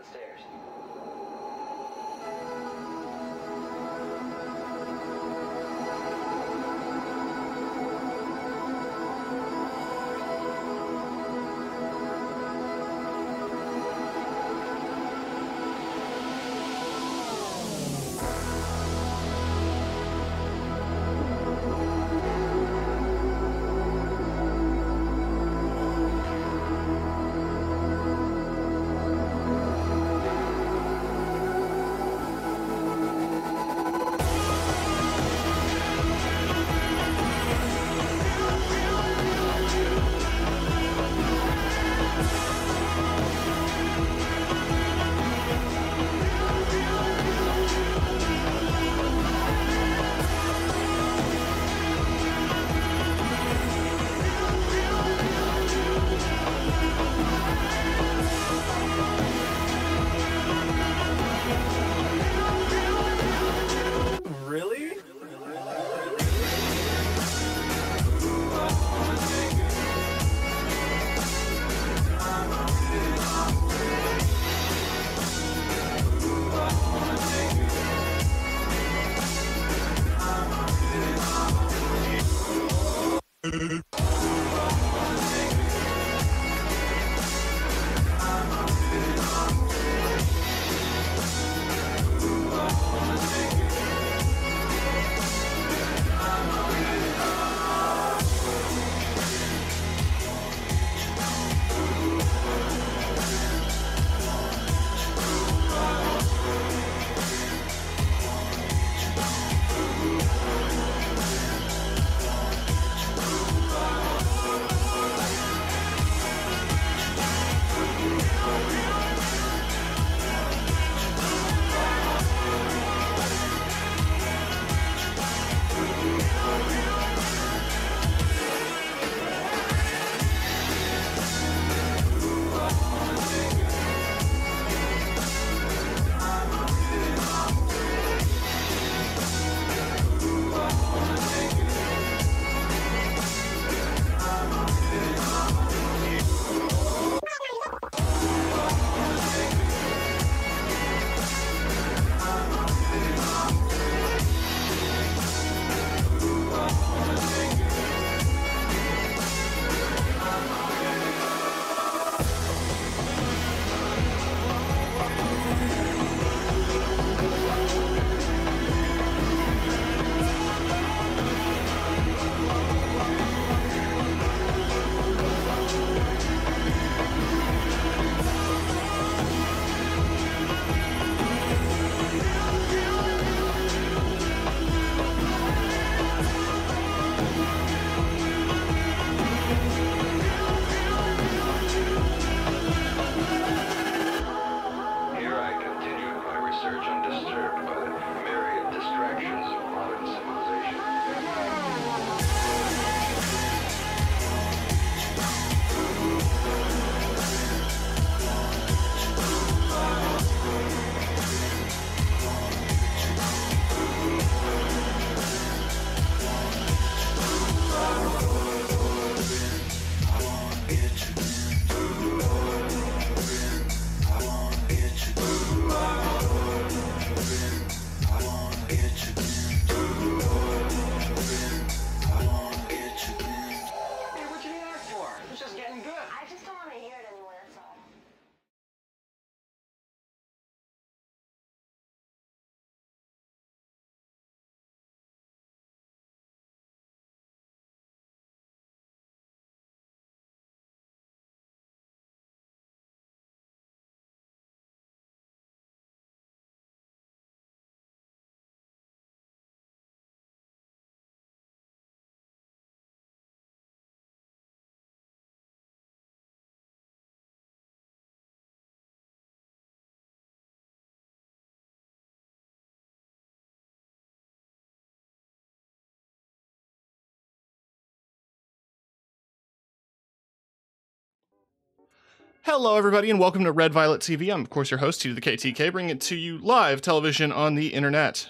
downstairs. Hello, everybody, and welcome to Red Violet TV. I'm, of course, your host, to the KTK, bringing it to you live television on the internet.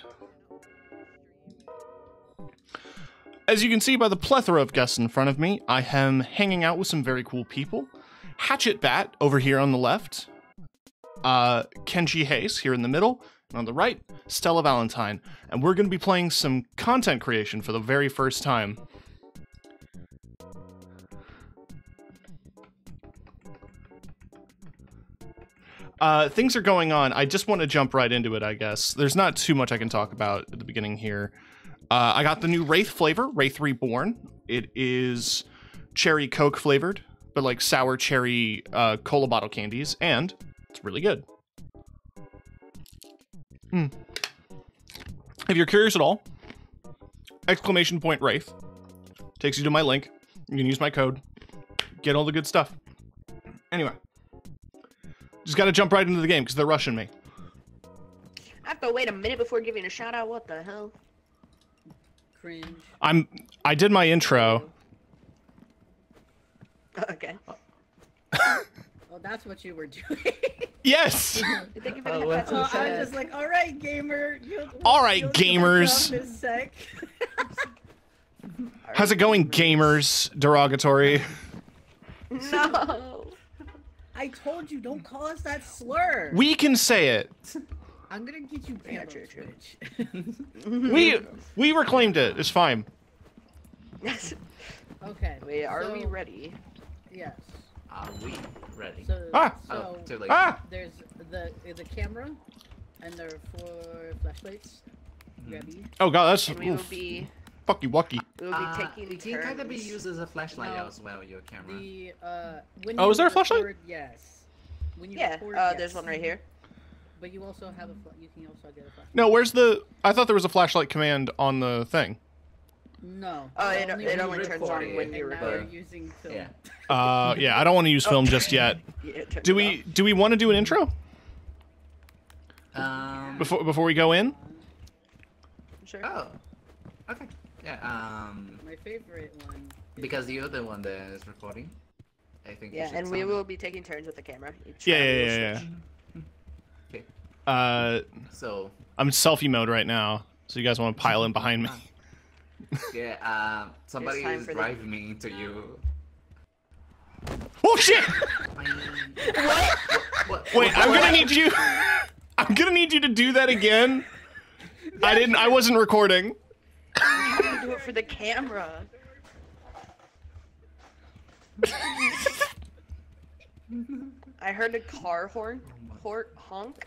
As you can see by the plethora of guests in front of me, I am hanging out with some very cool people. Hatchet Bat over here on the left. uh, Kenji Hayes here in the middle, and on the right, Stella Valentine. And we're going to be playing some content creation for the very first time. Uh, things are going on. I just want to jump right into it, I guess. There's not too much I can talk about at the beginning here. Uh, I got the new Wraith flavor, Wraith Reborn. It is cherry Coke flavored, but like sour cherry uh, cola bottle candies, and it's really good. Hmm. If you're curious at all, exclamation point Wraith takes you to my link. You can use my code, get all the good stuff. Anyway, just got to jump right into the game because they're rushing me. I have to wait a minute before giving a shout out. What the hell? Cringe. I'm. I did my intro. Oh. Okay. well, that's what you were doing. Yes. Thank you for Oh, the well. so I was just like, all right, gamer. You, All right, you'll get gamers. a job in a sec." How's it going, gamers? Derogatory. no. I told you, don't call us that slur. We can say it. I'm gonna get you Yeah, banned true, on true. We we reclaimed it. It's fine. Yes. okay. Wait, are we ready? Yes. Are we ready? So, Ah! so oh, too late. Ah. there's the the camera, and there are four flashlights. Mm-hmm. Grabby. Oh god, that's And we will be fucky wucky. we will be Uh, taking it can kind of be used as a flashlight No. as well, your camera. The uh. When Oh, is there a flashlight? record- Yes. When you Yeah. record, Uh, yes. there's one right here. But you also have a. You can also get a flashlight. No, where's the? I thought there was a flashlight command on the thing. No. Oh, it, only it only you turns on when and you now record. you're using film. Yeah. Uh, yeah, I don't want to use film just yet. Yeah, Do we? off. Do we want to do an intro Um. before before we go in? Sure. Oh. Okay. Yeah. Um. My favorite one. Because you're the one that is recording. I think. Yeah, should and we will be taking turns with the camera. Each Yeah, yeah, yeah, yeah. Okay. Uh, So. I'm selfie mode right now, so you guys want to pile in behind me? Yeah. Um. Somebody is for the- driving me into you. Oh shit! what? what? Wait, I'm gonna need you. I'm gonna need you to do that again. I didn't. I wasn't recording. How do you do it for the camera? I heard a car horn, horn honk,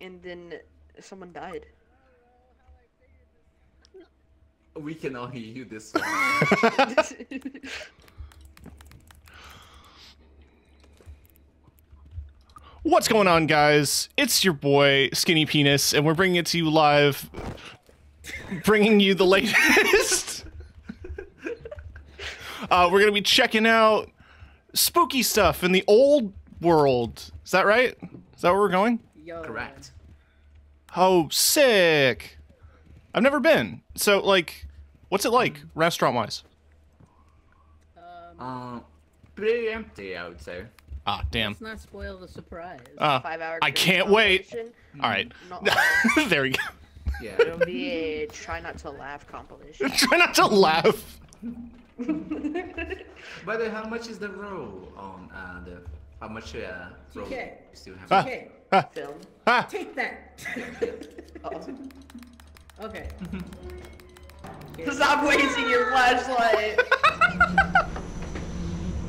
and then someone died. We can all hear you this one. What's going on, guys? It's your boy Skinny Penis, and we're bringing it to you live, bringing you the latest. uh, we're gonna be checking out spooky stuff in the old world. Is that right? Is that where we're going? Yo. Correct. Oh, sick! I've never been. So, like, what's it like, restaurant-wise? Um, Um. Pretty empty, I would say. Ah, damn. let's not spoil the surprise. Ah, Five hour. I can't wait. compilation. all right. There we go. Yeah. It'll be a try not to laugh compilation. Try not to laugh. By the way, how much is the roll on uh, the? How much uh, roll TK. you still have? Ah. Okay, Film. Ah, take that. Uh-oh. okay. Stop wasting your flashlight.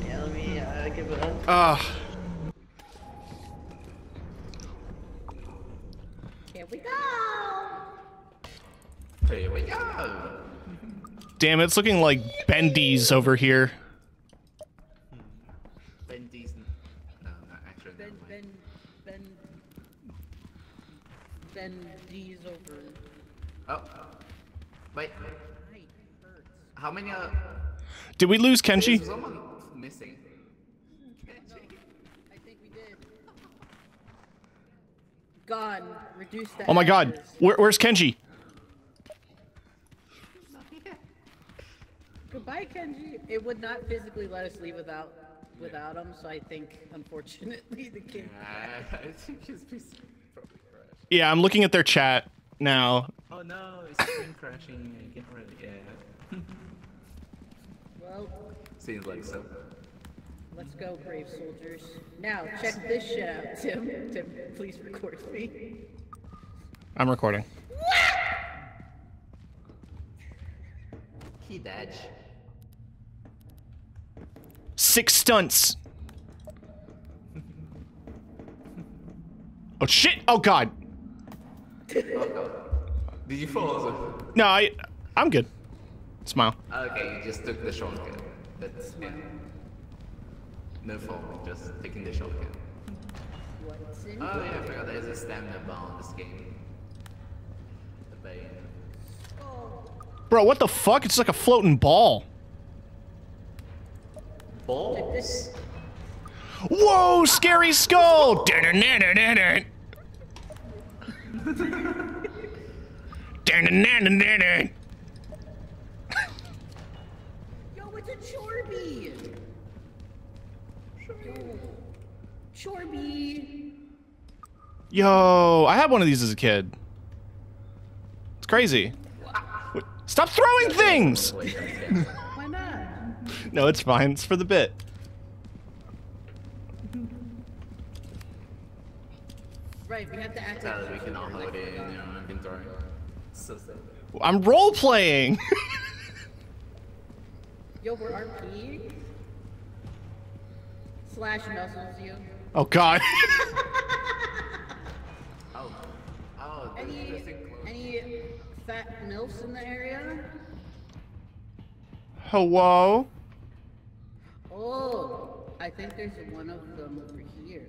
yeah, let me uh, give it a. ah. Here we go. Here we go. Damn, it's looking like Bendy's over here. Bendy's. No, not actually. Ben. Ben, Ben, Ben over. Oh. Wait. How many? Uh, Did we lose Kenji? someone missing? I think we did. Gone. Reduce that. Oh my god. Where, where's Kenji? Goodbye, Kenji. It would not physically let us leave without without him, so I think unfortunately the game. Uh, I think his PC probably crashed. Yeah, I'm looking at their chat now. Oh no, it's screen crashing. I can't really. Yeah. Well, Seems like so. Let's go, brave soldiers. Now, check this shit out, Tim. Tim, please record me. I'm recording. He dead. Six stunts. Oh shit! Oh god. Did you fall also? No, I, I'm good. Smile. Okay, you just took the shortcut. That's fine. No fall, just taking the shortcut. Oh yeah, I forgot there's a stamina bar in this game. Bro, what the fuck? It's like a floating ball. Ball? this? Whoa, scary skull! Yo, it's a Chorby! Yo, Chorby! Yo, I had one of these as a kid. It's crazy. Wait, Stop throwing things! Wait, okay. Why not? No, it's fine. It's for the bit. Right, we have to act so like that we can all hold it in your inventory. So sad. I'm role playing. Yo, we're RP. Slash muscles you. oh god. Oh. Oh, there's, Any there's any fat milfs in the area? Hello. Oh, I think there's one of them over here.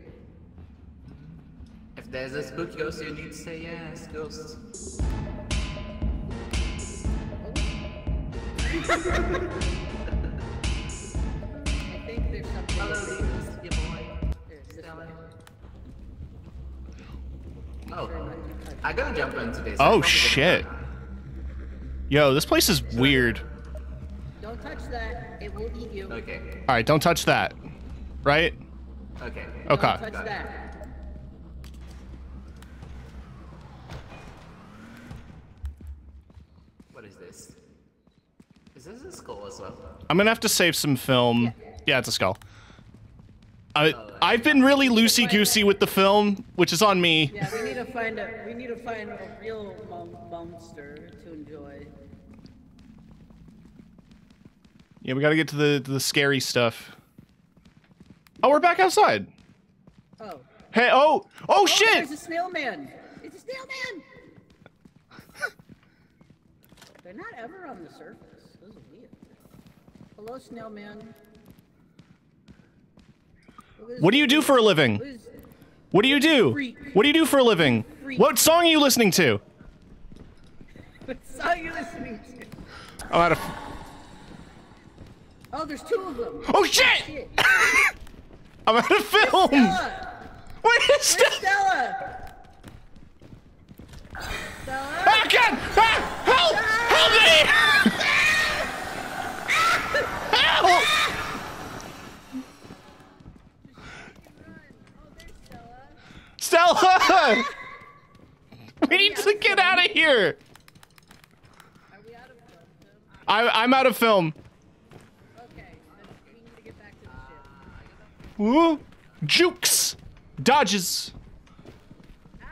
If there's a spook ghost, you need to say yes, ghost. I think there's something. Hello, Venus, your boy. Stella. Oh, I gotta jump into this. Oh, shit. Yo, this place is weird. Don't touch that. It will eat you. Okay, All right, don't touch that. Right? okay. Okay. Don't touch that. What is this? Is this a skull as well? I'm gonna have to save some film. Yeah, it's a skull. I, oh, I've been really loosey goosey with the film, which is on me. Yeah, we need to find a we need to find a real monster to enjoy. Yeah, we gotta get to the to the scary stuff. Oh, we're back outside. Oh. Hey, oh, oh Oh, shit! There's a snail man. It's a snail man. They're not ever on the surface. This is weird. Hello, snail man. Look at this What do you do for a living? Look at this- What do you do? What do you do for a living? What song are you listening to? What song are you listening to? I'm out of. Oh, there's two of them. Oh shit! Shit. I'm out of film. Stella! Wait, Where's Stella. Stella? Stella? Ah, God! Ah, help! Help me! help! Stella! we need to get out of here. Are we out of film? Tim? I, I'm out of film. Okay, then we need to get back to the ship. Woo! Jukes! Dodges! Ow!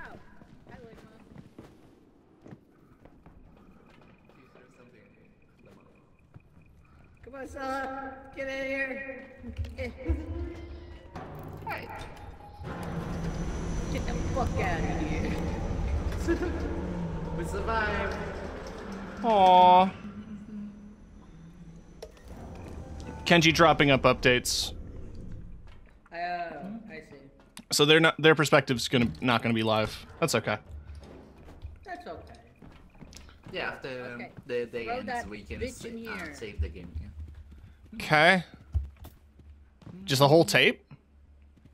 Hi, Ligma. Come on, Stella. Get in here. Eh. Right. Get the fuck out of here. We survived. Aww. Kenji dropping up updates. I see. So they're not their perspective's gonna not gonna be live. That's okay. That's okay. Yeah, after Okay. the day Throw ends, we can sa- uh, save the game. Yeah. Okay. Just the whole tape?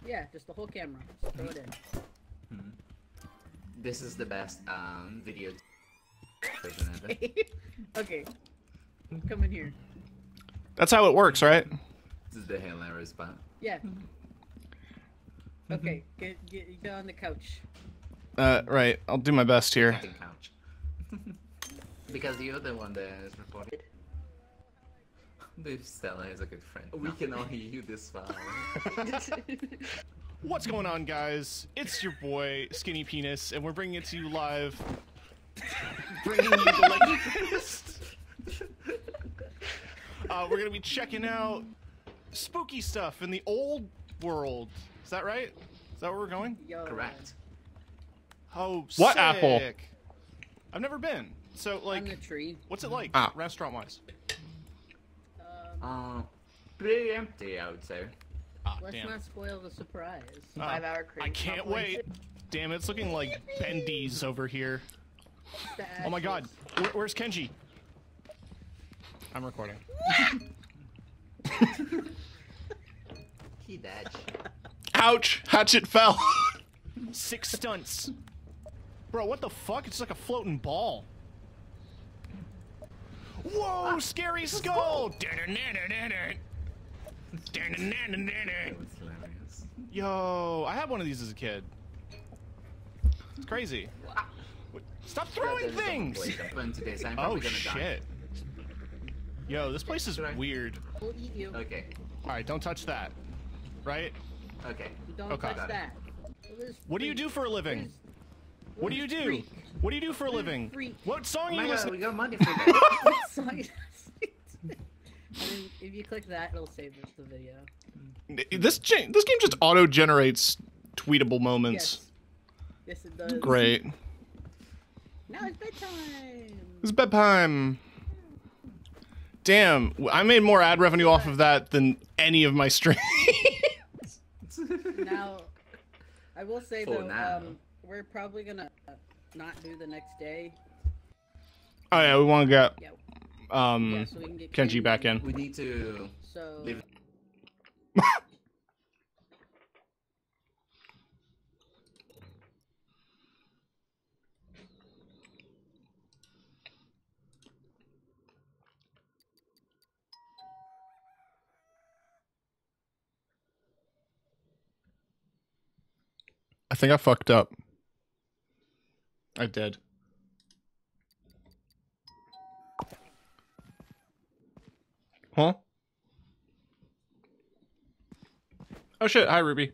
Yeah, just the whole camera. Just throw it in. This is the best um, video version ever. okay. Come in here. That's how it works, right? This is the hilarious part. Yeah. Okay, get, get, get on the couch. Uh, right. I'll do my best here. Couch. because you're the one that is recording. If Stella is a good friend. We can all hear you this far. What's going on, guys? It's your boy, Skinny Penis, and we're bringing it to you live. bringing you the latest. uh, we're gonna be checking out spooky stuff in the old world. Is that right? Is that where we're going? Yo, Correct. Oh, What sick. apple? I've never been. So, On like, the tree. what's it like, Ah. restaurant-wise? Um, Uh, pretty empty, I would say. Ah, let's damn. not spoil the surprise. Ah, Five hour cream. I can't wait. Damn, it's looking like Bendy's over here. Oh my god. Where, where's Kenji? I'm recording. He dash. Ouch! Hatchet fell. Six stunts. Bro, what the fuck? It's like a floating ball. Whoa, scary skull! That was hilarious. Yo, I had one of these as a kid. It's crazy. Stop throwing things! a way to burn today, so I'm Oh probably gonna die. shit. Yo, this place is weird. We'll eat you. Okay. Alright, don't touch that. Right? Okay. Don't Okay. touch that. What do you do for a living? What do you do? freak. What do you do for a living? Freak. What song Oh are you my god, listening we got money for that. Sorry. And then if you click that, it'll save the video. this cha- this game just auto generates tweetable moments. Yes. Yes, it does. Great. Now it's bedtime. It's bedtime. Damn, I made more ad revenue off of that than any of my streams. Now, I will say For though, now. um, we're probably gonna uh, not do the next day. oh yeah, we want to get Yeah. um yeah, so get Kenji back in. we need to So I think I fucked up. I did. Huh? Oh shit, hi Ruby.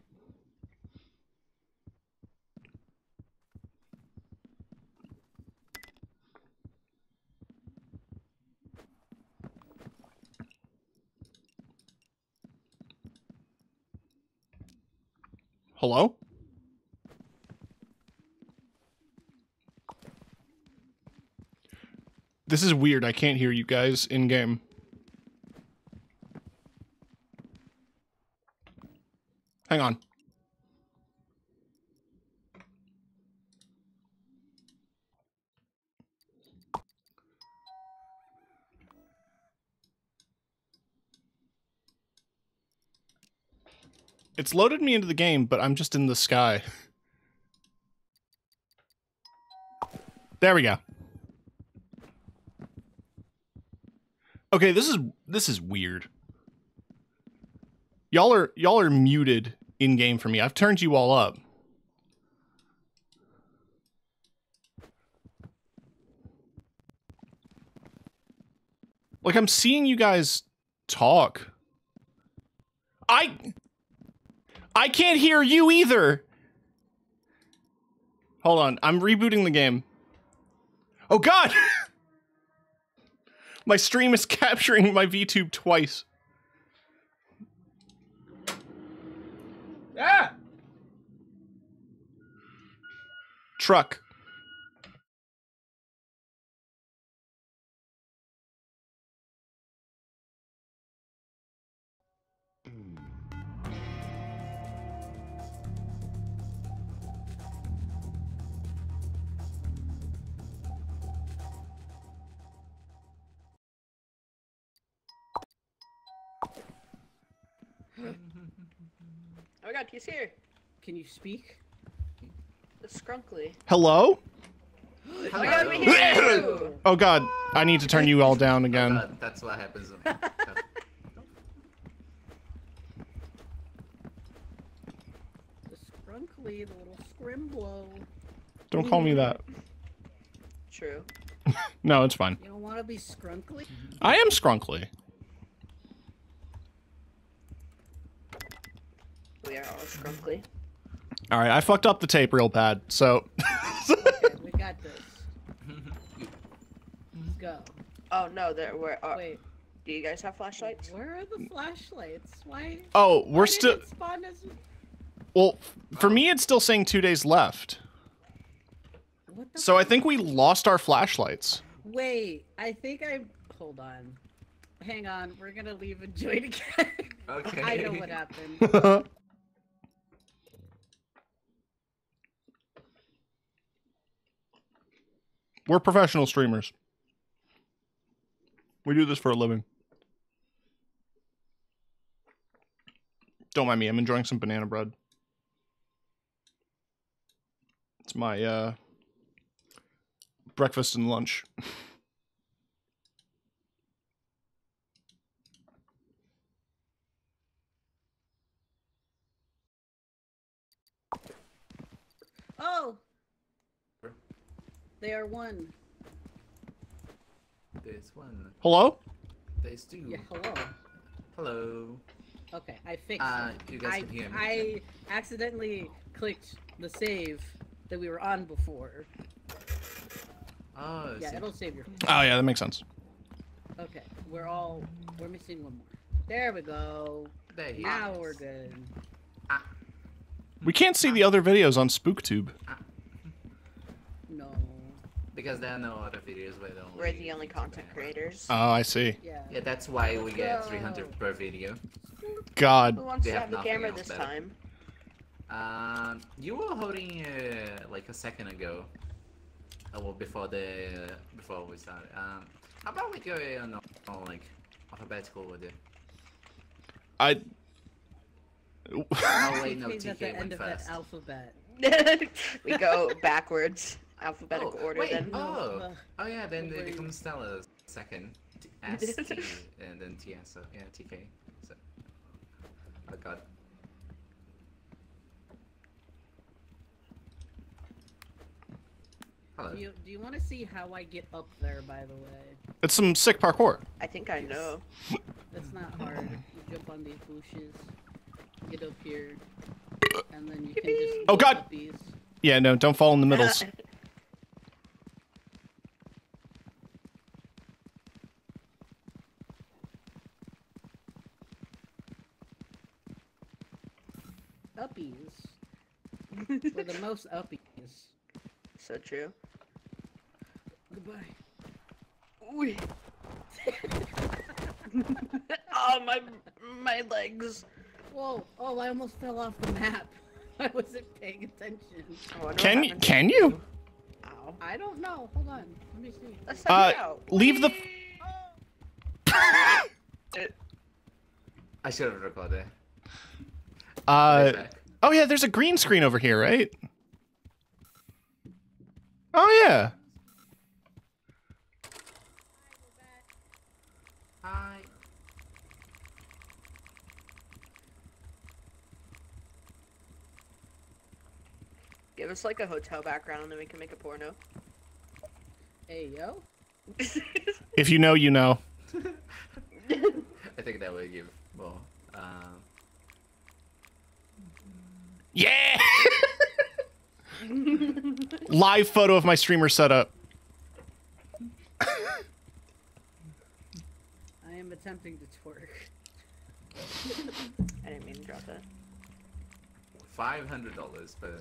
Hello? This is weird. I can't hear you guys in game. Hang on. It's loaded me into the game, but I'm just in the sky. There we go. Okay, this is this is weird. Y'all are y'all are muted in game for me. I've turned you all up. Like I'm seeing you guys talk. I I can't hear you either. Hold on, I'm rebooting the game. Oh god. My stream is capturing my VTube twice. Ah! Truck. Oh my god, he's here. can you speak? The Scrunkly. Hello? Oh my god, we hear! Oh god, I need to turn you all down again. Uh, that's what happens. when- The scrunkly, the little scrimblow. Don't call me that. True. No, it's fine. You don't want to be scrunkly? I am scrunkly. We are all scrunkly. All right, I fucked up the tape real bad. So Okay, we got this. Let's go. Oh no, there were. Uh, Wait, do you guys have flashlights? where are the flashlights? Why? Oh, we're still as... well. For me, it's still saying two days left. What the? So I think we lost our flashlights. Wait, I think I. Hold on. Hang on, we're gonna leave and join again. Okay. I know what happened. We're professional streamers. We do this for a living. Don't mind me. I'm enjoying some banana bread. It's my uh breakfast and lunch. Oh! They are one. There's one. Hello? There's two. Yeah, hello. Hello. Okay, I fixed Uh, you guys I, can hear me. I accidentally clicked the save that we were on before. Oh, Yeah, so- it'll save your. Oh yeah, that makes sense. Okay, we're all. We're missing one more. There we go. there he Now is. we're good. We can't see the other videos on SpookTube. No. Because there are no other videos where they only We're the only content creators. Oh, I see. Yeah. Yeah, that's why we get Go. 300 per video. God. Who wants They to have have the camera this better. time? Um, you were holding uh, like a second ago. Uh, well, before the before we started. Um, how about we go on, on like alphabetical order? I Oh wait, no, Means at the TK went first. alphabet. we go backwards, alphabetical Oh, order wait, then. Oh, Uh, oh yeah, then it wait. becomes Stella second, T- S T, and then T S. So yeah, TK. So, oh god. Hello. Do you, do you want to see how I get up there, by the way? it's some sick parkour. I think I know. It's not hard. You jump on these bushes, get up here, and then you can just. Oh, God! These. Yeah, no, don't fall in the middles. Uppies. We're the most uppies. so true. Goodbye. Ooh. oh my my legs. Whoa! Oh, I almost fell off the map. I wasn't paying attention. I Can you? can you? Ow. I don't know. Hold on. Let me see. Let's Uh, send it out. leave the. I should have recorded. Uh, oh yeah, there's a green screen over here, right? Oh yeah. Hi. Give us like a hotel background and then we can make a porno. Hey yo. If you know, you know. I think that would give well. Um, Yeah. Live photo of my streamer setup. I am attempting to twerk. I didn't mean to drop that. five hundred dollars per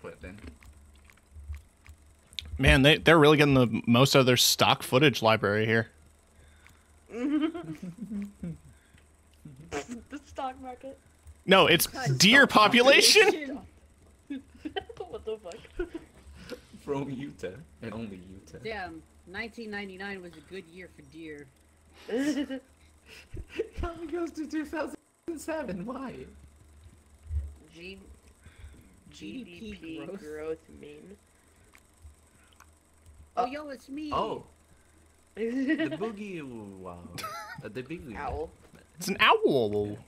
clip then. Man, they they're really getting the most out of their stock footage library here. the stock market. No, it's deer population. what the fuck? From Utah and only Utah. Damn. 1999 was a good year for deer. It only goes to 2007. Why? G- GDP GDP growth. growth mean. Oh, yo, it's me. Oh, the boogie wow. Uh, the big Owl. It's an owl.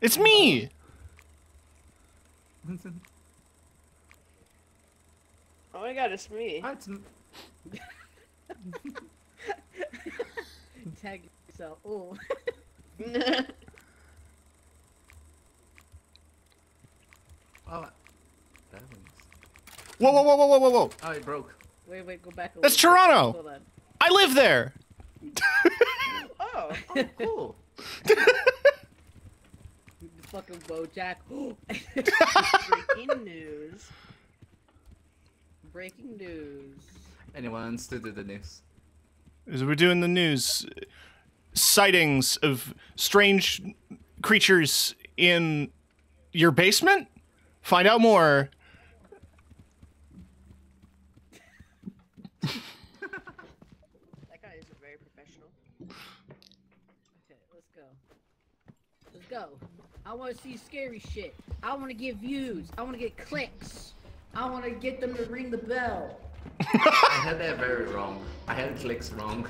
It's me! oh my god, it's me. Ah, That's... Tag yourself. Oh. oh. Whoa, whoa, whoa, whoa, whoa, whoa. Oh, it broke. Wait, wait, go back. That's Toronto! I live there! oh, oh, cool. Fucking Bojack. Breaking news. Breaking news. Anyone to do the news? As we're doing the news, sightings of strange creatures in your basement. Find out more. That guy isn't very professional. Okay, let's go. Let's go. I want to see scary shit. I want to get views. I want to get clicks. I want to get them to ring the bell. I had that very wrong. I had clicks wrong.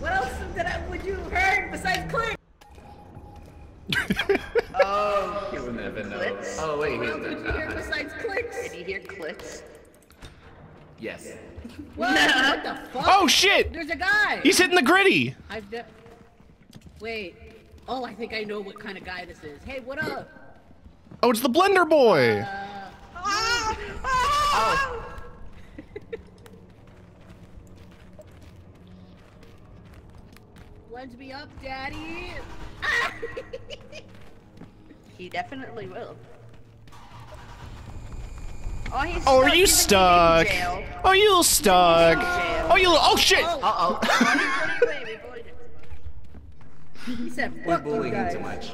What else did I would you heard besides clicks? Oh, You will never know. Clicks? Oh wait, What else did you hear besides clicks? did you hear clicks? yes. What? what the fuck? Oh shit! There's a guy. He's hitting the gritty. I've ne- Wait. Oh, I think I know what kind of guy this is. Hey, what up? Oh, it's the Blender Boy. Blend me up, daddy. He definitely will. Oh, he's Oh, are you He's stuck? jail. Oh, you stuck. jail. Oh, you. Oh shit! Uh oh. Wait, wait, we bullied him. He said, We're bullying him too much.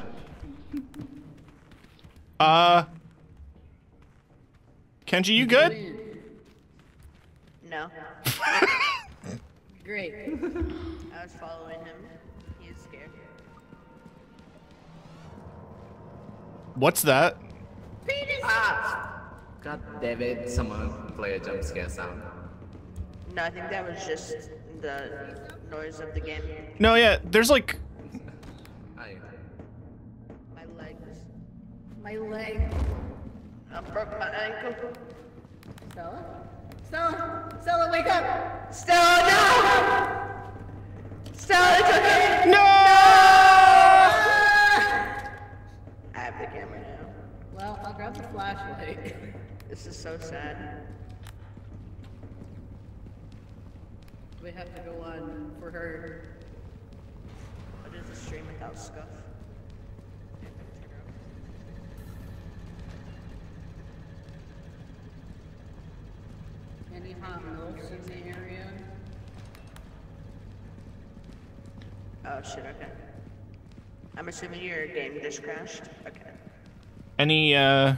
Uh, Kenji, you good? No, Great. I was following him. He is scared. What's that? God damn it! Someone play a jump scare sound. No, I think that was just the noise of the game. No, yeah. There's like. I. My legs. My leg. I broke my ankle. Stella? Stella? Stella, wake up! Stella, no! Stella, it's okay! No! Ah! I have the camera now. Well, I'll grab the flashlight. This is so sad. we have to go on for her. What is a stream without scuff? Any hot milks in the area? Oh shit, okay. I'm assuming your game just crashed. Okay. Any uh.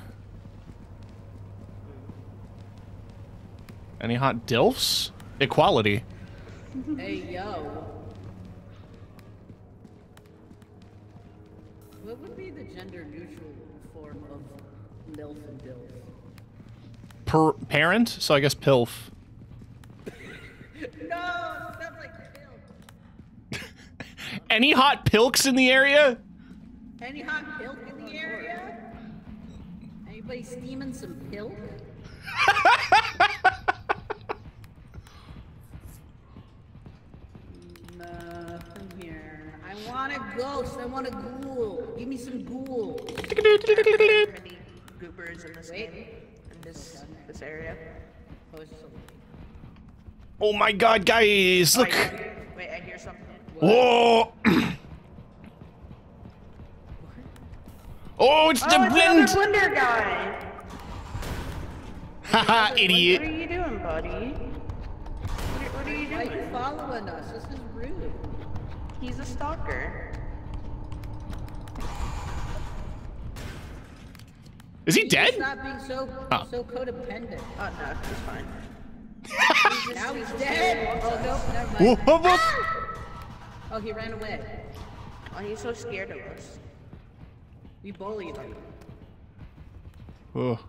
Any hot dilfs? Equality. Hey, yo. What would be the gender neutral form of MILF and DILF? Per parent, so I guess pilf. No, sounds like DILF. Any hot pilks in the area? Any hot pilk in the area? Anybody steaming some pilk? Mm, Nothing here. I want a ghost. I want a ghoul. Give me some ghoul. Many goopers in this Wait. game. In this this area. Oh, it's just a- Oh my god, guys! Look! Wait, wait, I hear something. Whoa! oh, it's the oh, it's blend! another Blender guy! Haha, idiot! What are you doing, buddy? What are, what are you Why are you following us? This is rude. He's a stalker. Is he You dead? Stop being so Oh. so codependent. Oh no, he's fine. Now he's dead. Oh no, never Whoa, mind. whoa, whoa. Ah! Oh, he ran away. Oh, he's so scared of us. We bullied him. Oh.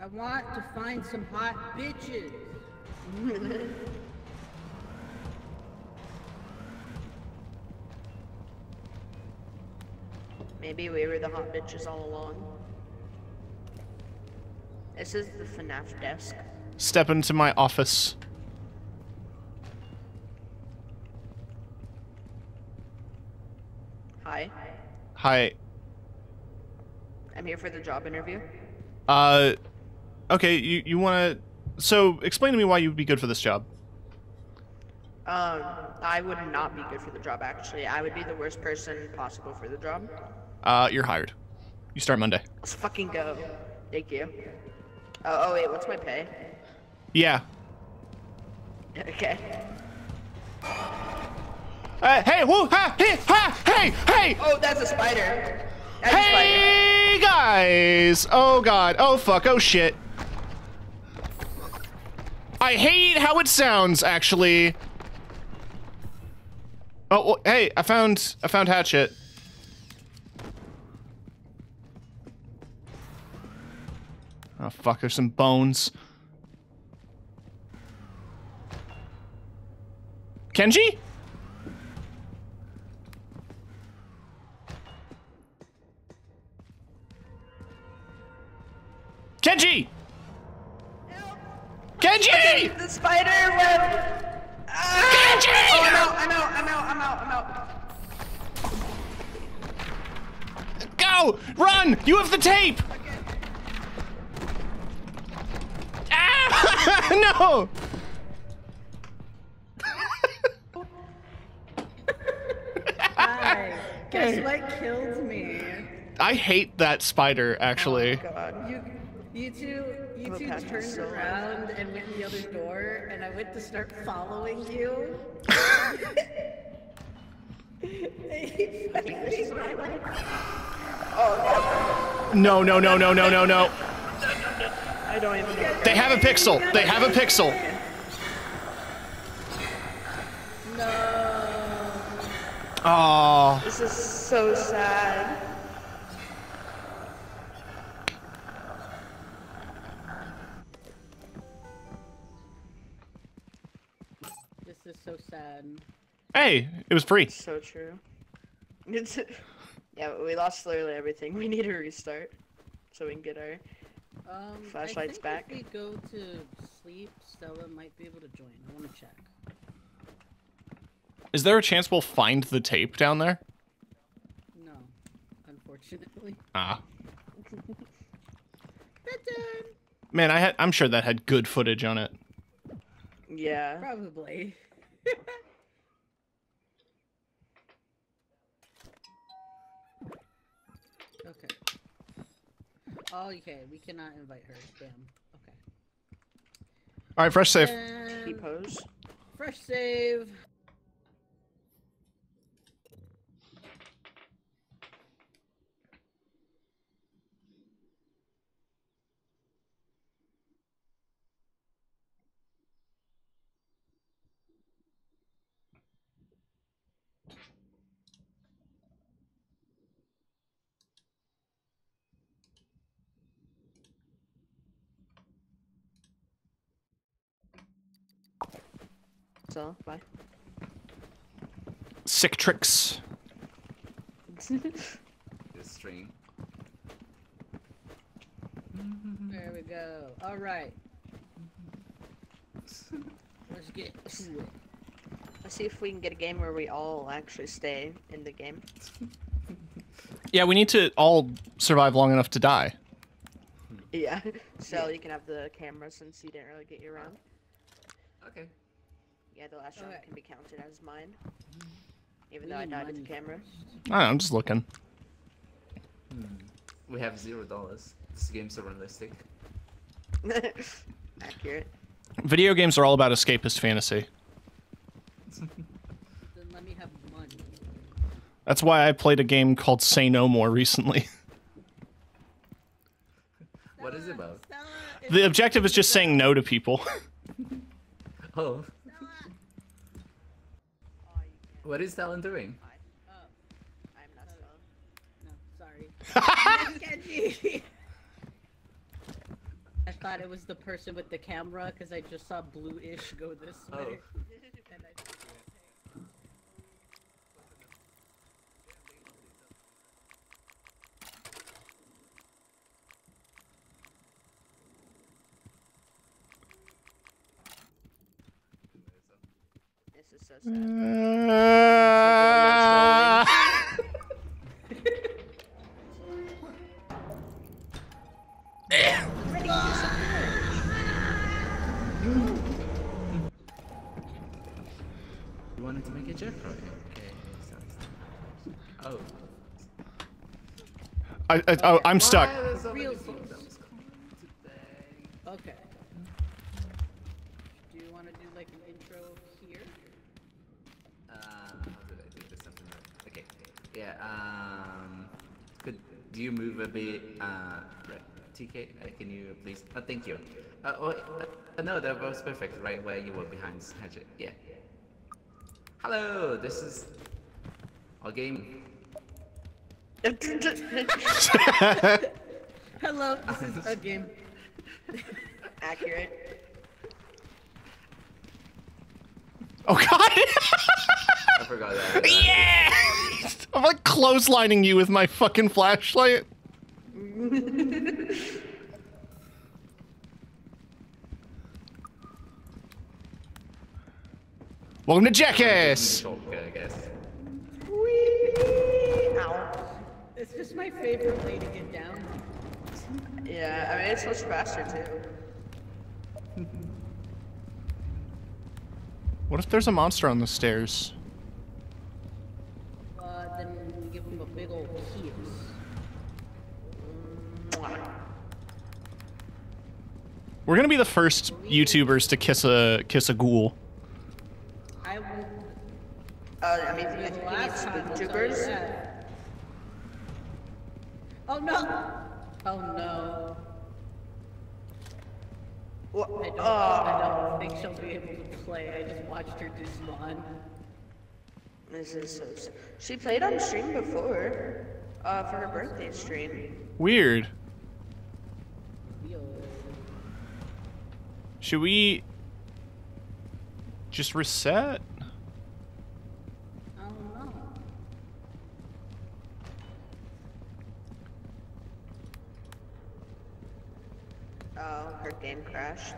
I want to find some hot bitches. Maybe we were the hot bitches all along. This is the FNAF desk. Step into my office. Hi. Hi. I'm here for the job interview. Uh, okay, you you want to? So explain to me why you would be good for this job. Um, I would not be good for the job actually. I would be the worst person possible for the job. Uh, you're hired. You start Monday. Let's fucking go. Thank you. Oh, oh wait, what's my pay? Yeah. Okay. Uh, hey, whoa, ha, hey, ha, hey, hey, Oh, that's a spider. That's a spider. hey, guys! Oh god, oh fuck, oh shit. I hate how it sounds, actually. Oh, well, hey, I found, I found hatchet. Oh fuck, there's some bones. Kenji? Kenji! Kenji! The spider web. Ah! Kenji! Oh, I'm out. I'm out. I'm out. I'm out. I'm out. Go! Run! You have the tape! Ah! no! Hi. Guess what killed me? I hate that spider, actually. God. You, you two, you two turned so- around and went in the other door, and I went to start following you. No, no, no, no, no, no, no. I don't even know. They have a pixel. They have a pixel. No. Oh. This is so sad. This is so sad. Hey, it was free. So true. It's yeah, we lost literally everything. We need to restart so we can get our. Um, Flashlight's I think back. If we go to sleep, Stella might be able to join. I want to check. Is there a chance we'll find the tape down there? No, unfortunately. Ah. Man, I had I'm sure that had good footage on it. Yeah. Probably. Oh, okay. We cannot invite her. Damn. Okay. All right, fresh save. Key And pose. fresh save. So bye. Sick tricks. This string. There we go. All right. Let's get to it. Let's see if we can get a game where we all actually stay in the game. Yeah, we need to all survive long enough to die. Yeah. So you can have the camera since you didn't really get your round. Okay. Yeah, the last round Okay. can be counted as mine. Even We though I died with the camera. I know, I'm just looking. Hmm. We have zero dollars. This game's so realistic. Accurate. Video games are all about escapist fantasy. Then let me have money. That's why I played a game called Say No More recently. What is it about? The objective is just saying no to people. Oh. What is Talon doing? Oh, I'm not Stella. no, sorry. Kenji. I thought it was the person with the camera because I just saw blue-ish go this Oh. way. And you wanted to make a joke, right? Okay, Oh. I, I, am oh, stuck. Yeah. Um. Could do you move a bit? Uh. Right. TK, uh, can you please? Uh, thank you. Uh, oh, uh, no, that was perfect. Right where you were behind Hatchet. Yeah. Hello. This is our game. Hello, this is a game. Accurate. Oh god! I forgot that. Yeah! I'm like clotheslining you with my fucking flashlight. Welcome to Jackass! Shortcut, I guess. Ow. It's just my favorite way to get down. Yeah, I mean it's much faster too. What if there's a monster on the stairs? Uh, then we give him a big old kiss. We're gonna be the first YouTubers to kiss a kiss a ghoul. I will. Uh, I mean, you, be you the last time I'll tell you spooktoobers. that. Oh no! Oh no! Wha- I don't. Oh, I don't think she'll be able to play. I just watched her despawn. this is so. s- She played on stream before, uh, for her birthday stream. Weird. Yo. Should we just reset? Oh, her game crashed.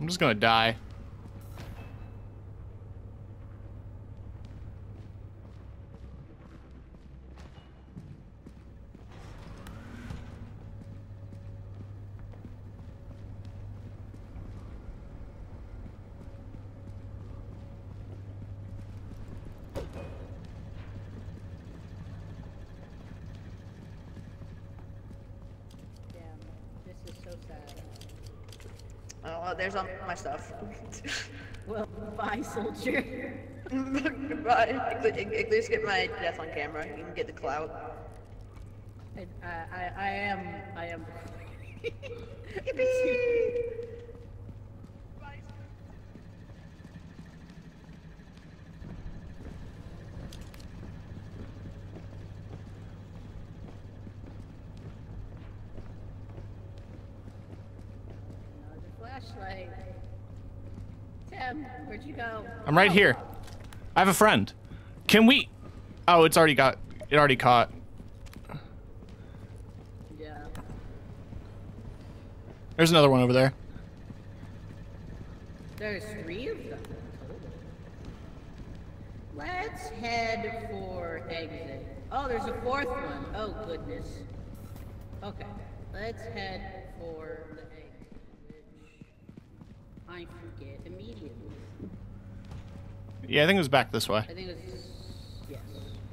I'm just gonna die. Damn. This is so sad. Oh, well, there's all my stuff. Well, bye, soldier. Goodbye. At least get my death on camera. You can get the clout. I, I, uh, I, I am. I am. Another flashlight. Tim, where'd you go? I'm right here. I have a friend. Can we? Oh, it's already got. It already caught. Yeah. There's another one over there. There's three of them. Let's head for exit. Oh, there's a fourth one. Oh, goodness. Okay. Let's head for the exit, which I forget immediately. Yeah, I think it was back this way. I think it's. Yes.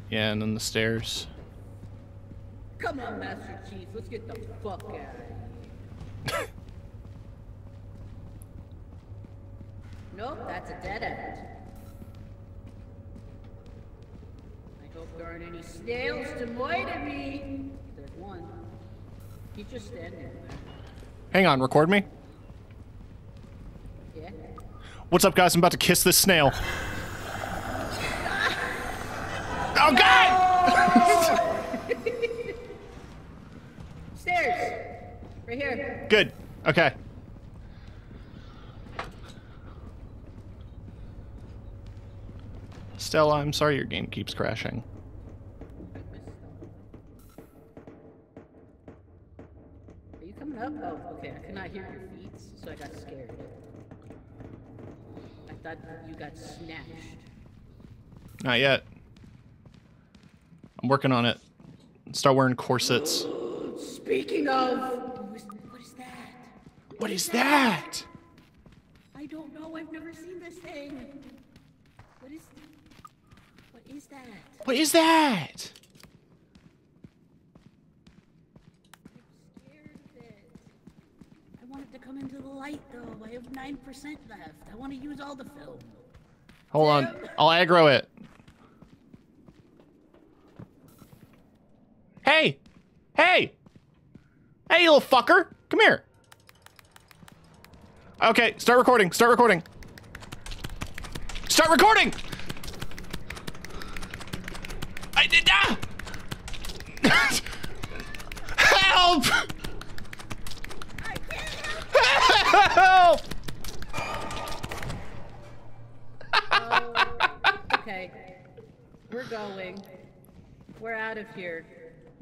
Yeah, and then the stairs. Come on, Master Chief. Let's get the fuck out of here. nope, that's a dead end. I hope there aren't any snails to at me. There's one. He's just standing there. Hang on, record me. Yeah. What's up, guys? I'm about to kiss this snail. Oh God! Stairs! Right here. Good. Okay. Stella, I'm sorry your game keeps crashing. Are you coming up? Oh, okay. I could not hear your feet, so I got scared. I thought you got snatched. Not yet. I'm working on it. Start wearing corsets. Speaking of, what is, what is that? What is that? I don't know. I've never seen this thing. What is? What is that? What is that? I'm scared of it. I want it to come into the light, though. I have nine percent left. I want to use all the film. Hold on. I'll aggro it. Hey! Hey! Hey, you little fucker! Come here. Okay, start recording. Start recording. Start recording! I did not! Help! Help! Okay. We're going. We're out of here.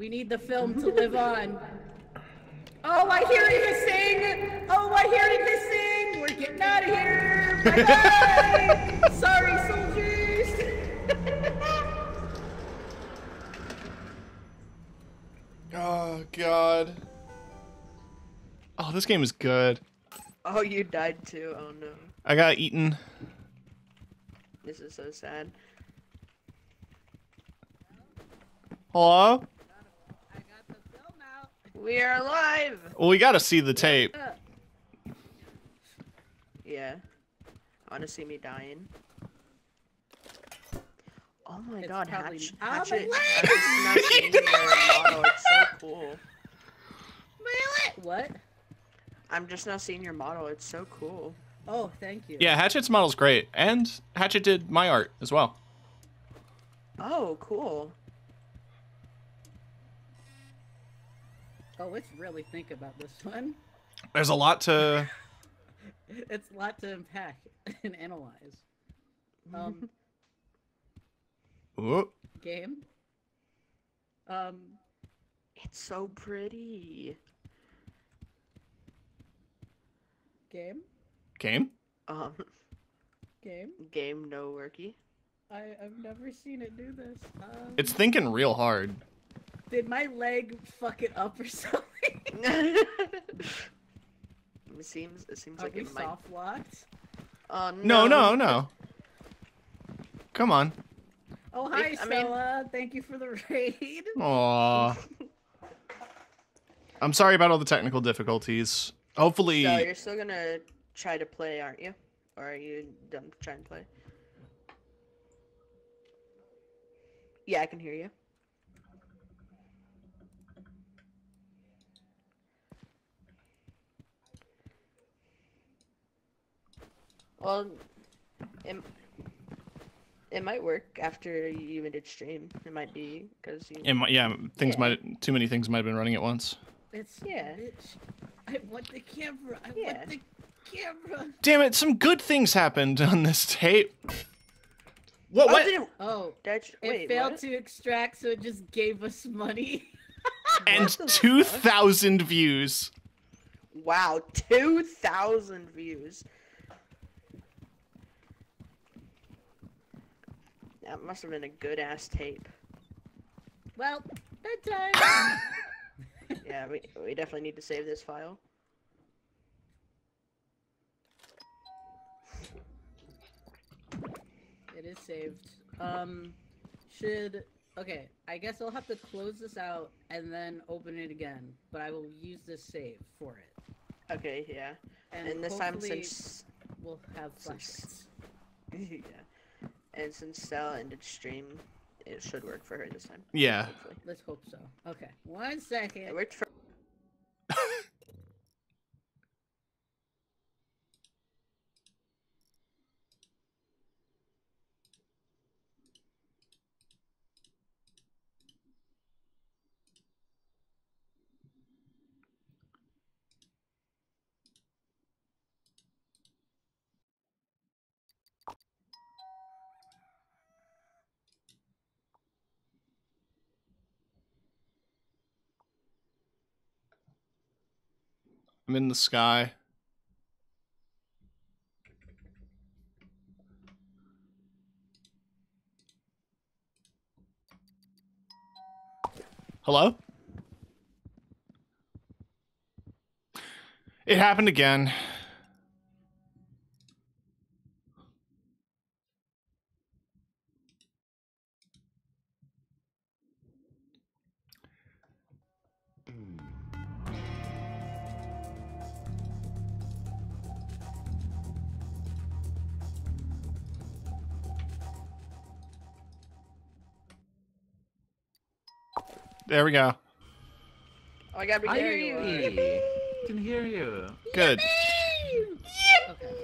We need the film to live on. Oh, I hear it hissing! Oh, I hear it hissing! We're getting out of here! Bye-bye! Sorry, soldiers! Oh, God. Oh, this game is good. Oh, you died too. Oh no. I got eaten. This is so sad. Hello? I got the film out. We are alive! Well, we gotta see the tape. Yeah. Wanna see me dying? Oh my It's god, probably- Hatch, my Hatchet. leg! I'm just not seeing your model. It's so cool. What? I'm just now seeing your model. It's so cool. Oh, thank you. Yeah, Hatchet's model's great. And Hatchet did my art as well. Oh, cool. Oh, let's really think about this one. There's a lot to. It's a lot to unpack and analyze. Um, Ooh. game. Um, It's so pretty. game. Game? Um, Game. game no worky. I I've never seen it do this. Um, It's thinking real hard. Did my leg fuck it up or something? it seems it seems Are like we it might. soft locked? Oh No, no, no. Come on. Oh hi, I mean- Stella. Thank you for the raid. Aww. I'm sorry about all the technical difficulties. Hopefully. So you're still gonna try to play, aren't you? Or are you done trying to play? Yeah, I can hear you. Well, it, it might work after you even did stream. It might be because you. It might- yeah, things Yeah. might. Too many things might have been running at once. It's Yeah. bitch. I want the camera. I Yeah. want the camera. Damn it! Some good things happened on this tape. What? Oh, What? did it, Oh, that, it wait, failed what? to extract, so it just gave us money. and two thousand views. Wow, 2,000 views. That must have been a good ass tape. well, bedtime. Yeah, we, we definitely need to save this file. It is saved. Um, should okay. I guess I'll have to close this out and then open it again. But I will use this save for it. Okay, yeah. And, And, this time, since. we'll have flashlights. yeah. And since Stella ended stream, it should work for her this time. Yeah. Hopefully. Let's hope so. Okay, one second. It worked for. I'm in the sky. Hello? It happened again. There we go. Oh, I gotta be I hear you you. can hear you. Good. Okay.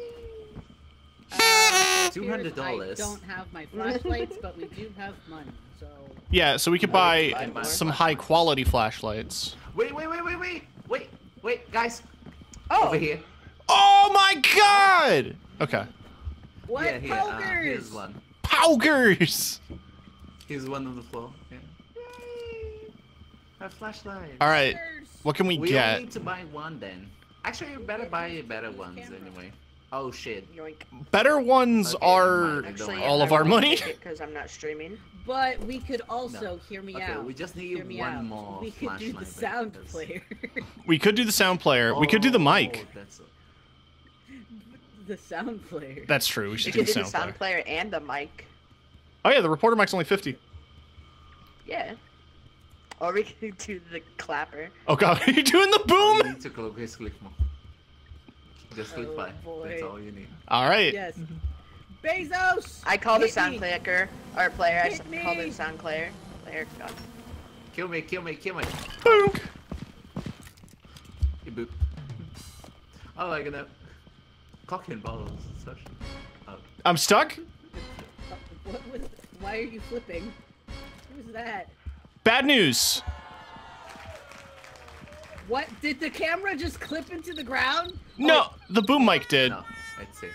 Uh, $200. I don't have my flashlights, but we do have money, so. Yeah, so we could buy buy more some high quality flashlights. Wait, wait, wait, wait, wait, wait, wait, guys. Oh, Over here. Oh my god! Okay. What? yeah, here. Uh, Pokers! here's one. Poggers! Here's one on the floor. Yeah. Yay! A flashlight. Alright, Pokers! what can we We get? We need to buy one then. Actually, you better buy better ones anyway. Oh shit. yoink. Better ones Okay, are. Actually, all of our money. Because I'm not streaming. But we could also, No. hear me Okay, out. we just need hear me one out. more We could do the sound because- player. We could do the sound player. We could do the Oh, mic. That's the sound player. That's true. We We should do could the do the sound sound player. player and the mic. Oh yeah, the reporter mic's only 50. Yeah. Or we could do the clapper. Oh god, are you doing the all you boom? need to click is click more. Just click Oh, play. That's all you need. Alright. Yes. Mm-hmm. Bezos! I call the sound me. player or player. I Hit s- call the sound player. Player. God. Kill me, kill me, kill me. Boom! You boop. Oh, I gonna cock and balls and such. Oh. I'm stuck? What was? Why are you flipping? Who's that? Bad news. What? Did the camera just clip into the ground? No, oh, the boom mic did. Oh, no, it's it.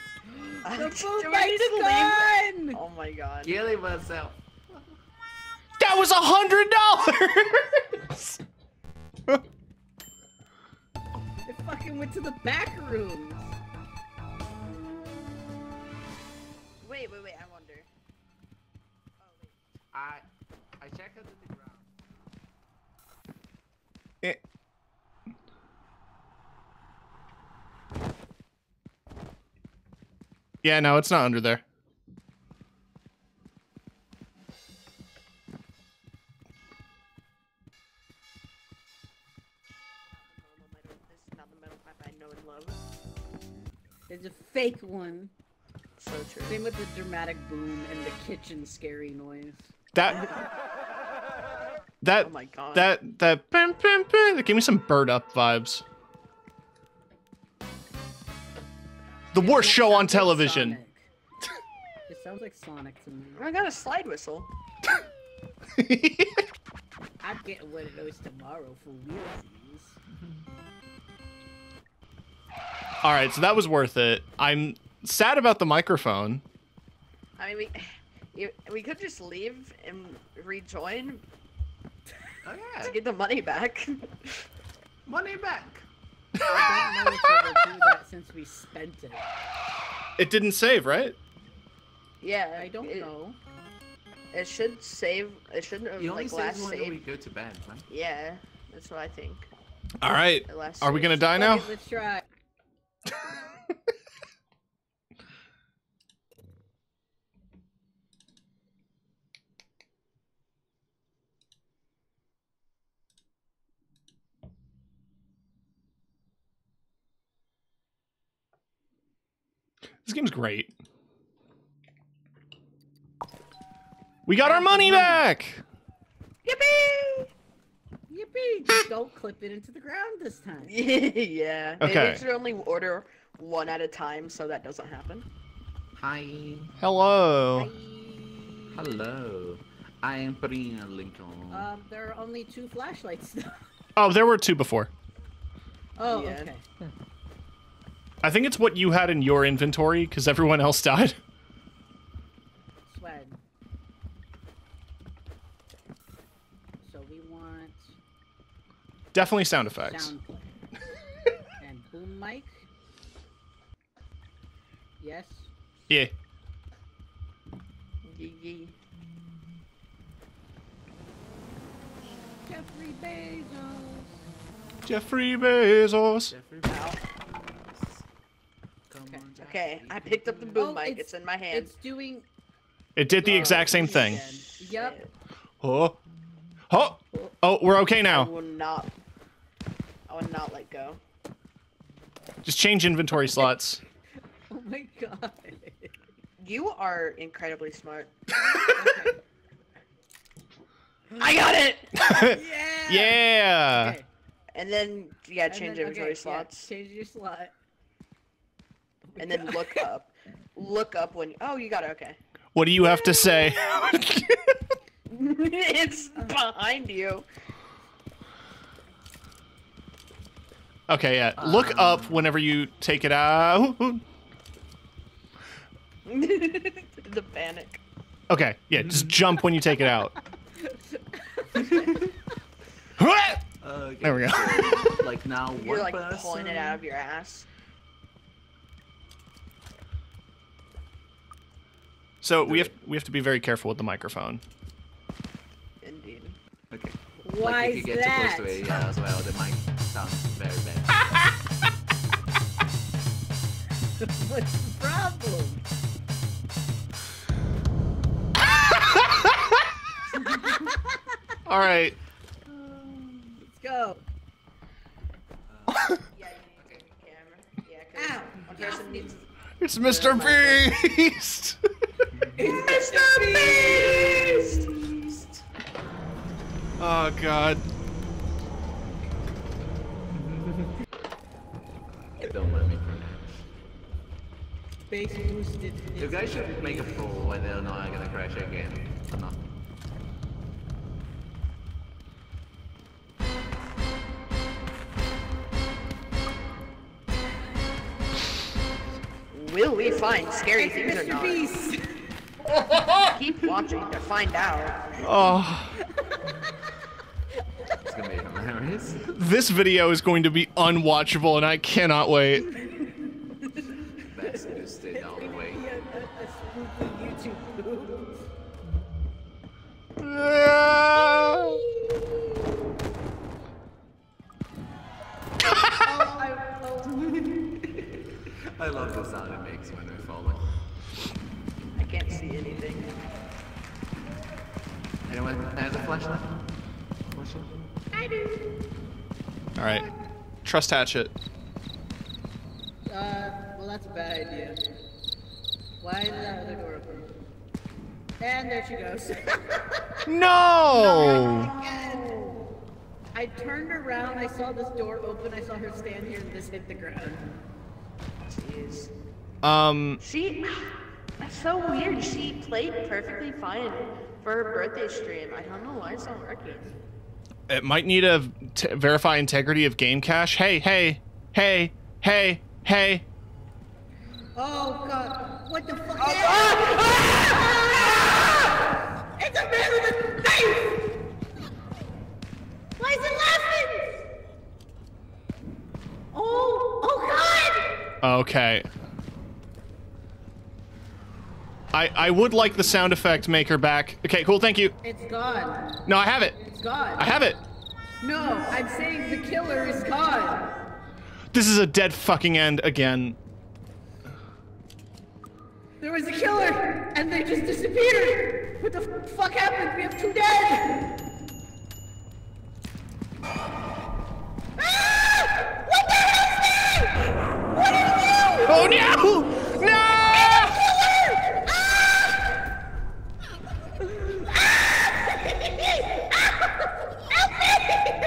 The Do boom we need mic's to leave? gone! Oh my god. Killing myself. That was a hundred dollars. It fucking went to the back rooms. Wait, wait, wait. I wonder. Oh, I I checked under the ground. Eh. Yeah, no, it's not under there. Normal metal. This is not the metal pipe I know and love. It's a fake one. So true. Same with the dramatic boom and the kitchen scary noise. That that Oh my god. that that bim, bim, bim, that gave me some bird up vibes. The worst show on sounds like television. It sounds like Sonic to me. I got a slide whistle. I'm getting one of those tomorrow for realsies. All right, so that was worth it. I'm sad about the microphone. I mean, we we could just leave and rejoin Oh yeah. to get the money back. Money back. I don't know if it'll do that since we spent it. It didn't save, right? yeah, I don't it, know. It should save. It shouldn't have You only like save last when we saved. go to bed, right? Yeah, that's what I think. All right. Last Are we gonna die now? Okay, let's try. This game's great. We got our money back. Yippee! Yippee! Just don't clip it into the ground this time. yeah. Maybe Okay. we should only order one at a time so that doesn't happen. Hi. Hello. Hello. I am putting a link on. Um, there are only two flashlights now. Oh, there were two before. Oh, Yeah. okay. I think it's what you had in your inventory because everyone else died. Swag. So we want Definitely sound effects. sound and boom mic. Yes. Yeah. Jeffrey Bezos. Jeffrey Bezos. Jeffrey. Okay, I picked up the boom Oh, mic. it's- It's in my hand. It's doing. It did the oh, exact same oh, thing. Yep. Oh. Oh. Oh, we're okay now. I now. will not. I will not let go. Just change inventory slots. Oh my god. You are incredibly smart. Okay. I got it. Yeah. yeah. Okay. And then yeah, change then- inventory okay, yeah, slots, change your slot. My and then look up. Look up when. Oh, you got it. Okay. What do you have to say? it's behind you. okay, yeah. Look up um. whenever you take it out. the panic. Okay, yeah. Just jump when you take it out. Okay, uh, There we go. like now, You're like person. pulling it out of your ass. So we have we have to be very careful with the microphone. Indeed. Okay. Why like if is you get that? too close to it, yeah, as well, the mic sounds very bad. What's the problem? All right. Let's go. Yeah, you need to camera. Yeah, because Ow. one person needs. It's Mr. Beast. Mr. Beast. oh God. Don't let me. Bass boosted. You guys should make a poll whether or not I'm gonna crash again. or not. Will we find scary things or Mr. not? Beast. Keep watching to find out. Oh, It's gonna be hilarious. this video is going to be unwatchable, and I cannot wait. Best boosted all the way. Yeah, a, a spooky YouTube booth. Oh, I, oh. I love the sound it makes when we're falling. I can't see anything. Anyone has a flashlight? Flashlight? All right. Trust hatchet. Uh, well, that's a bad idea. Why is that other door open? And there she goes. No. I turned around, I saw this door open, I saw her stand here, and this hit the ground. Jeez. Um. She. That's so weird. She played perfectly fine for her birthday stream. I don't know why it's not working. It might need to t- verify integrity of game cache. Hey, hey, hey, hey, hey. Oh god, what the fuck? Ah! It's a man with a knife! Why is it laughing? Oh, oh god! Okay. I I would like the sound effect maker back. Okay, cool. Thank you. It's gone. No, I have it. It's gone. I have it. No, I'm saying the killer is gone. This is a dead fucking end again. There was a killer, and they just disappeared. What the fuck happened? We have two dead. Ah! What the hell is that? What did you? Oh no! No!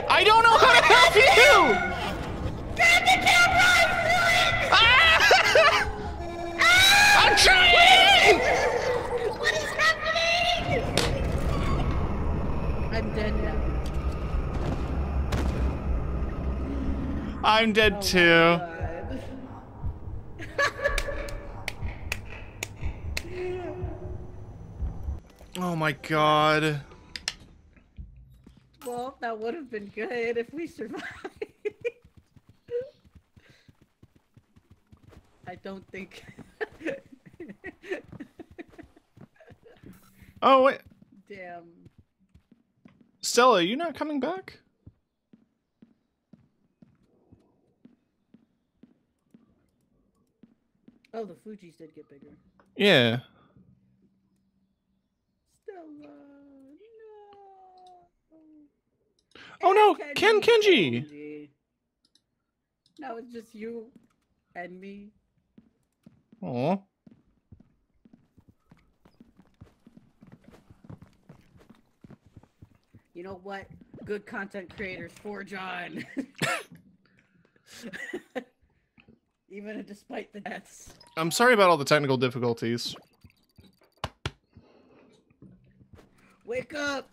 I don't know how to help you! Grab the Ah! I'm trying! What is happening? I'm dead now. I'm dead too. God. Oh my god. Well, that would have been good if we survived. I don't think. Oh wait, Damn. Stella, you not coming back? Oh, the Fuji's did get bigger. Yeah. Stella, no. Oh no, Ken Kenji. Kenji. Now it's just you and me. Aw. You know what? Good content creators forge on. Even despite the deaths. I'm sorry about all the technical difficulties. Wake up,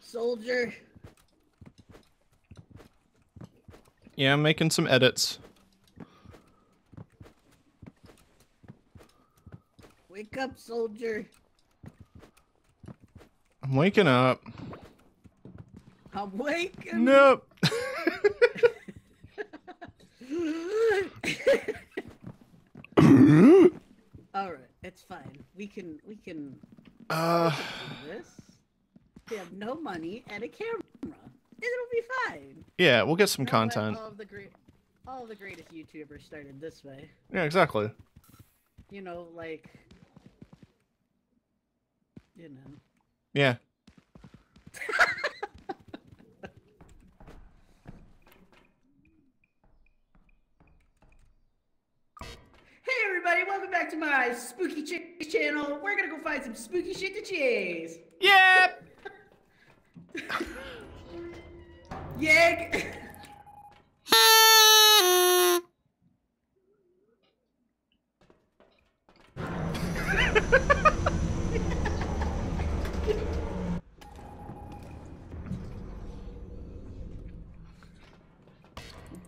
soldier. Yeah, I'm making some edits. Wake up, soldier. I'm waking up. I'm waking. Up. Nope. All right, it's fine. We can we can uh, do this. We have no money and a camera. It'll be fine. yeah, we'll get some You know content. All of the great, all the greatest YouTubers started this way. Yeah, exactly. You know, like, you know. Yeah. Hey everybody, welcome back to my spooky chick channel. We're gonna go find some spooky shit to chase. Yep. Yeg.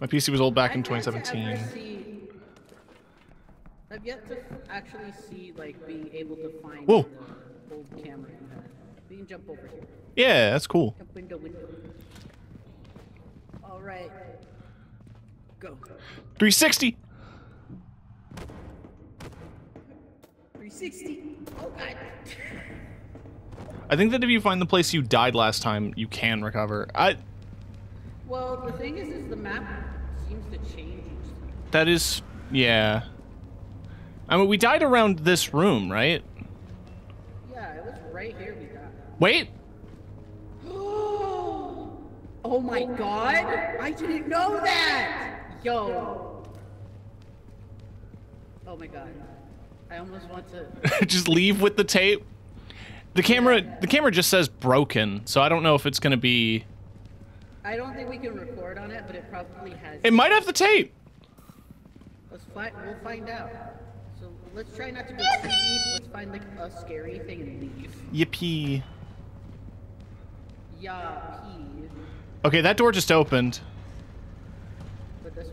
My PC was old back in I've ever 2017. see- I've yet to actually see like being able to find Whoa. old camera. We can jump over here. Yeah, that's cool. Jump window, window. All right. Go. 360. 360. Oh god. I think that if you find the place you died last time, you can recover. I Well, the thing is, is the map seems to change that is yeah. I mean, we died around this room, right? Yeah, it was right here we got. Wait. Oh my god! I didn't know that! Yo. Oh my god. I almost want to. just leave with the tape. The camera the camera just says broken, so I don't know if it's going to be I don't think we can record on it, but it probably has. It might have the tape. Let's find. We'll find out. So let's try not to go too deep. Let's find like a scary thing and leave. Yippee. Yeah, pee. Okay, that door just opened. But this?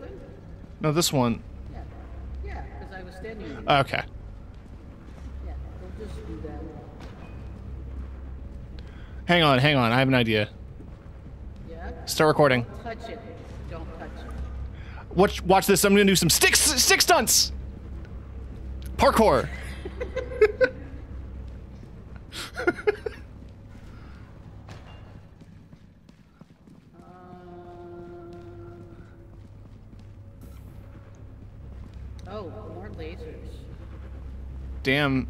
No, this one. Yeah. Yeah, because I was standing. in it. Okay. yeah, we'll just do that. Hang on, hang on. I have an idea. Yeah. Start recording. Touch it. Don't touch it. Watch watch this. I'm going to do some stick stick stunts. Parkour. Um... Oh, more lasers. Damn.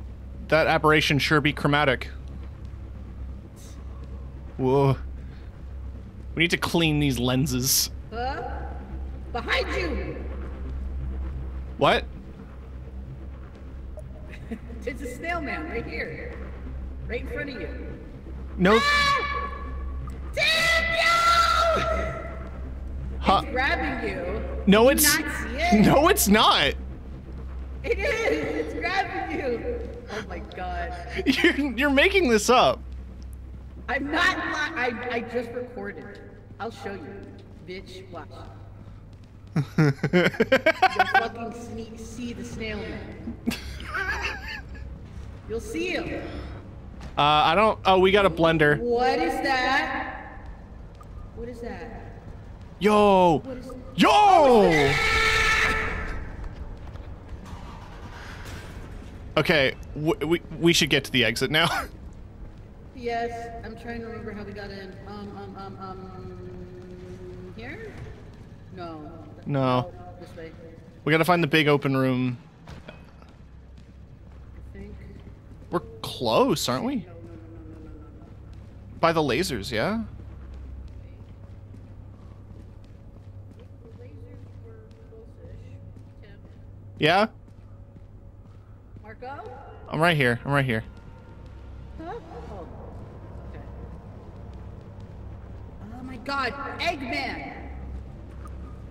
That aberration sure be chromatic. Whoa. We need to clean these lenses. Huh? Behind you! What? It's a snail man right here. Right in front of you. No. Ah! Daniel! Huh. It's grabbing you. No, it's not see it? No, it's not. It is! It's grabbing you! Oh my god. You're you're making this up. I'm not I, I just recorded. I'll show you. Bitch, watch. You'll fucking sneak, see the snail man. You'll see him. Uh, I don't. Oh, we got a blender. What is that? What is that? Yo, What is yo. Okay, we we should get to the exit now. Yes, I'm trying to remember how we got in. Um, um, um, um. Here? No. No. This way. we gotta find the big open room. We're close, aren't we? No, no, no, no, no, no, no. By the lasers, yeah? The lasers were close-ish. Tim. Yeah? I'm right here. I'm right here. Oh. Oh my god, Eggman!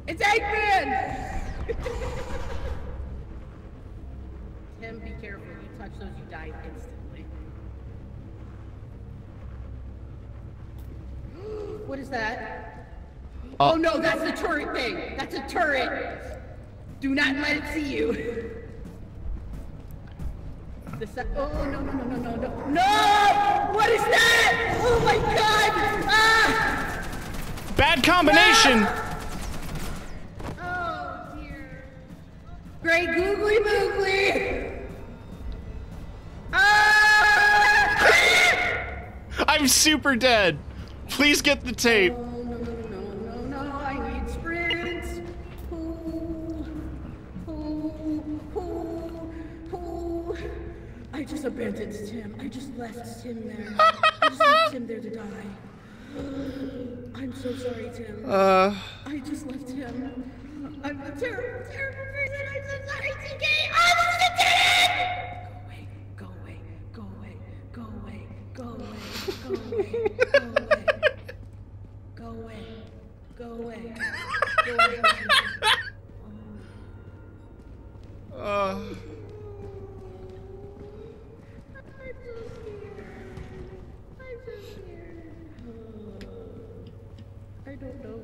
It's Eggman! Tim, be careful. You touch those, you die instantly. what is that? Oh. oh no, that's the turret thing! That's a turret! Do not let it see you! The se- oh no no no no no no no! What is that? Oh my god! Ah! Bad combination! Oh dear. Great googly moogly! Ah! I'm super dead. Please get the tape. Just abandoned Tim. I just left Tim there. I just left Tim there to die. I'm so sorry, Tim. Uh, I just left him. I'm a terrible, terrible person. I'm so sorry, TK. Oh, this is a dead end! Go away, go away, go away, go away, go away, go away, go away, go away, go away, go away. uh, I'm so scared. I'm so scared. I I don't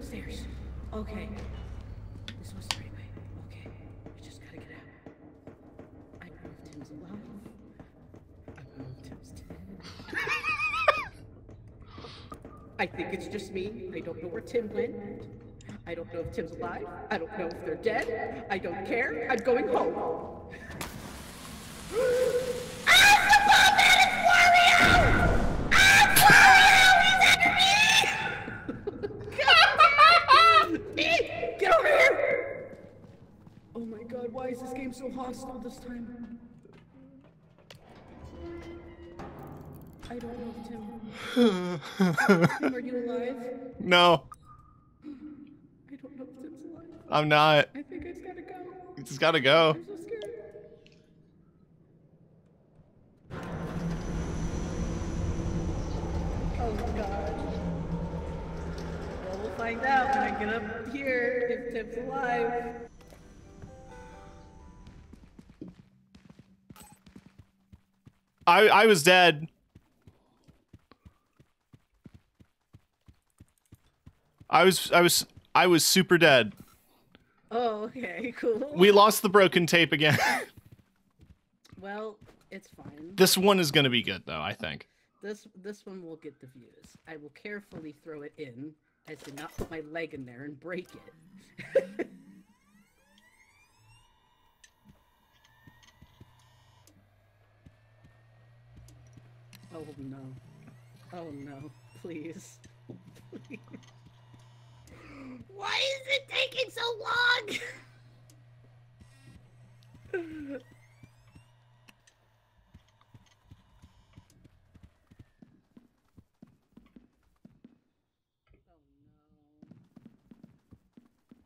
Stairs. Okay. This was the right way. Okay. We just gotta get out. I don't know if Tim's alive. I don't know if. I think it's just me. I don't know where Tim went. I don't know if Tim's alive. I don't know if they're dead. I don't care. I'm going home. Get over here! Oh my god, why is this game so hostile this time? I don't know if Tim. Tim, are you alive? no, I don't know if Tim's alive. I'm not. I think I just gotta go. It's gotta go. I'm so scared. Oh my god. Well, we'll find out when I get up here if Tim's alive. I I was dead. I was I was I was super dead. Oh, okay, cool. We lost the broken tape again. Well, it's fine. this one is gonna be good though, I think. This this one will get the views. I will carefully throw it in, as to not put my leg in there and break it. oh no. Oh no. Please. Please. Why is it taking so long? Oh,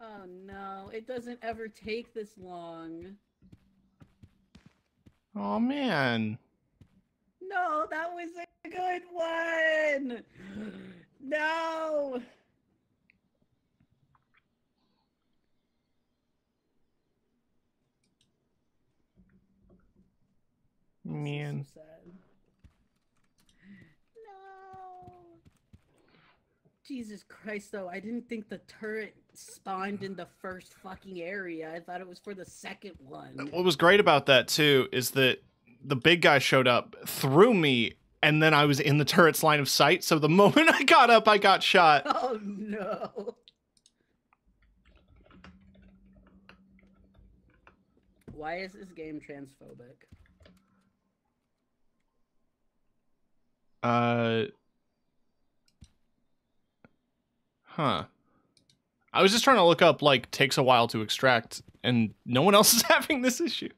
oh no, it doesn't ever take this long. Oh man. No, that was a good one. No. Man. So. No. Jesus Christ, though, I didn't think the turret spawned in the first fucking area. I thought it was for the second one. What was great about that too is that the big guy showed up, threw me, and then I was in the turret's line of sight. So the moment I got up, I got shot. Oh no. Why is this game transphobic? Uh. Huh. I was just trying to look up like takes a while to extract, and no one else is having this issue.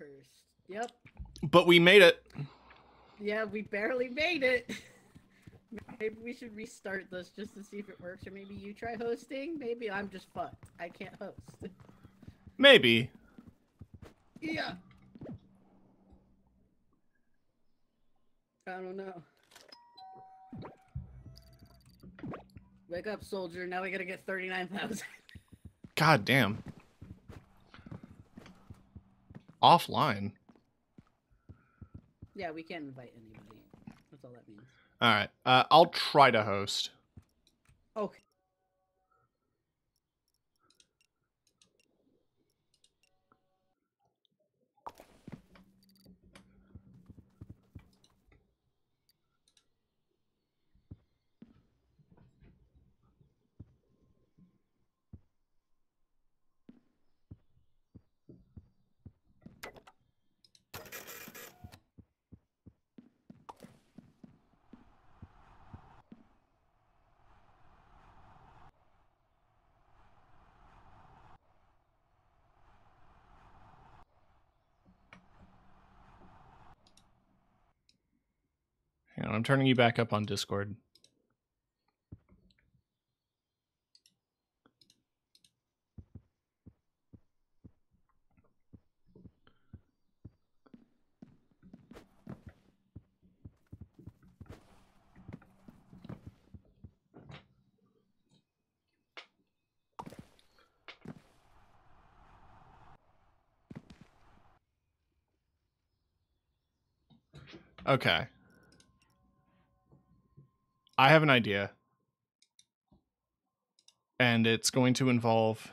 first. Yep. But we made it. Yeah, we barely made it. Maybe we should restart this just to see if it works, or maybe you try hosting. Maybe I'm just fucked. I can't host. Maybe. yeah. I don't know. Wake up, soldier. Now we gotta get 39,000. God damn. Offline. Yeah, we can't invite anybody. That's all that means. All right. Uh, I'll try to host. Okay. I'm turning you back up on Discord. Okay. I have an idea. And it's going to involve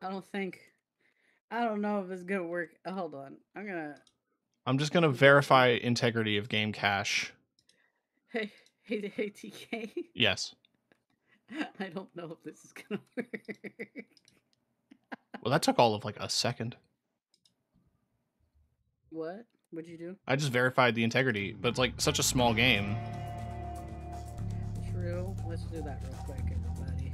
I don't think. I don't know if it's gonna work. Uh, hold on. I'm gonna. I'm just going to verify integrity of game cache. Hey, hey, hey, TK. Yes. I don't know if this is gonna work. Well, that took all of like a second. what? What'd you do? I just verified the integrity, but it's like such a small game. Let's do that real quick, everybody.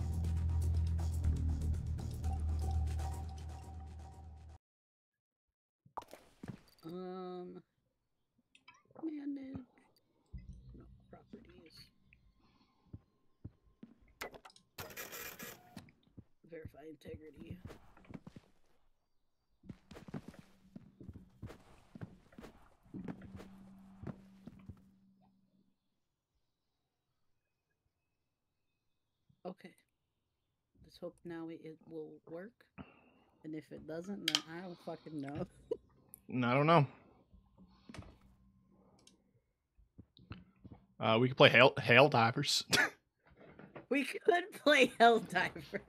Um, manage. No properties. Verify integrity. Okay. Let's hope now it, it will work. And if it doesn't, then I don't fucking know. I don't know. Uh, we could play hail hail divers. We could play Helldiver.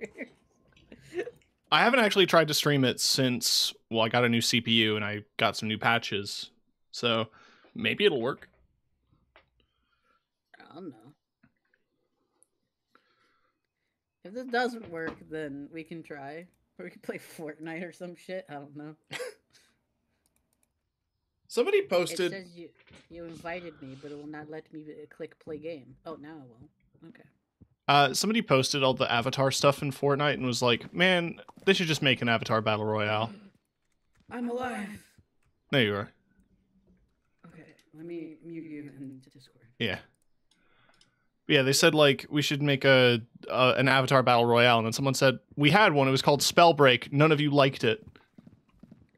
I haven't actually tried to stream it since well, I got a new CPU and I got some new patches, so maybe it'll work. I don't know. If this doesn't work, then we can try. Or we can play Fortnite or some shit. I don't know. Somebody posted. It says you you invited me, but it will not let me uh, click play game. Oh, now it will. Okay. Uh, somebody posted all the Avatar stuff in Fortnite and was like, "Man, they should just make an Avatar battle royale." I'm alive. There you are. Okay, let me mute you in Discord. Yeah. Yeah, they said like we should make a uh, an Avatar battle royale, and then someone said we had one. It was called Spellbreak. None of you liked it,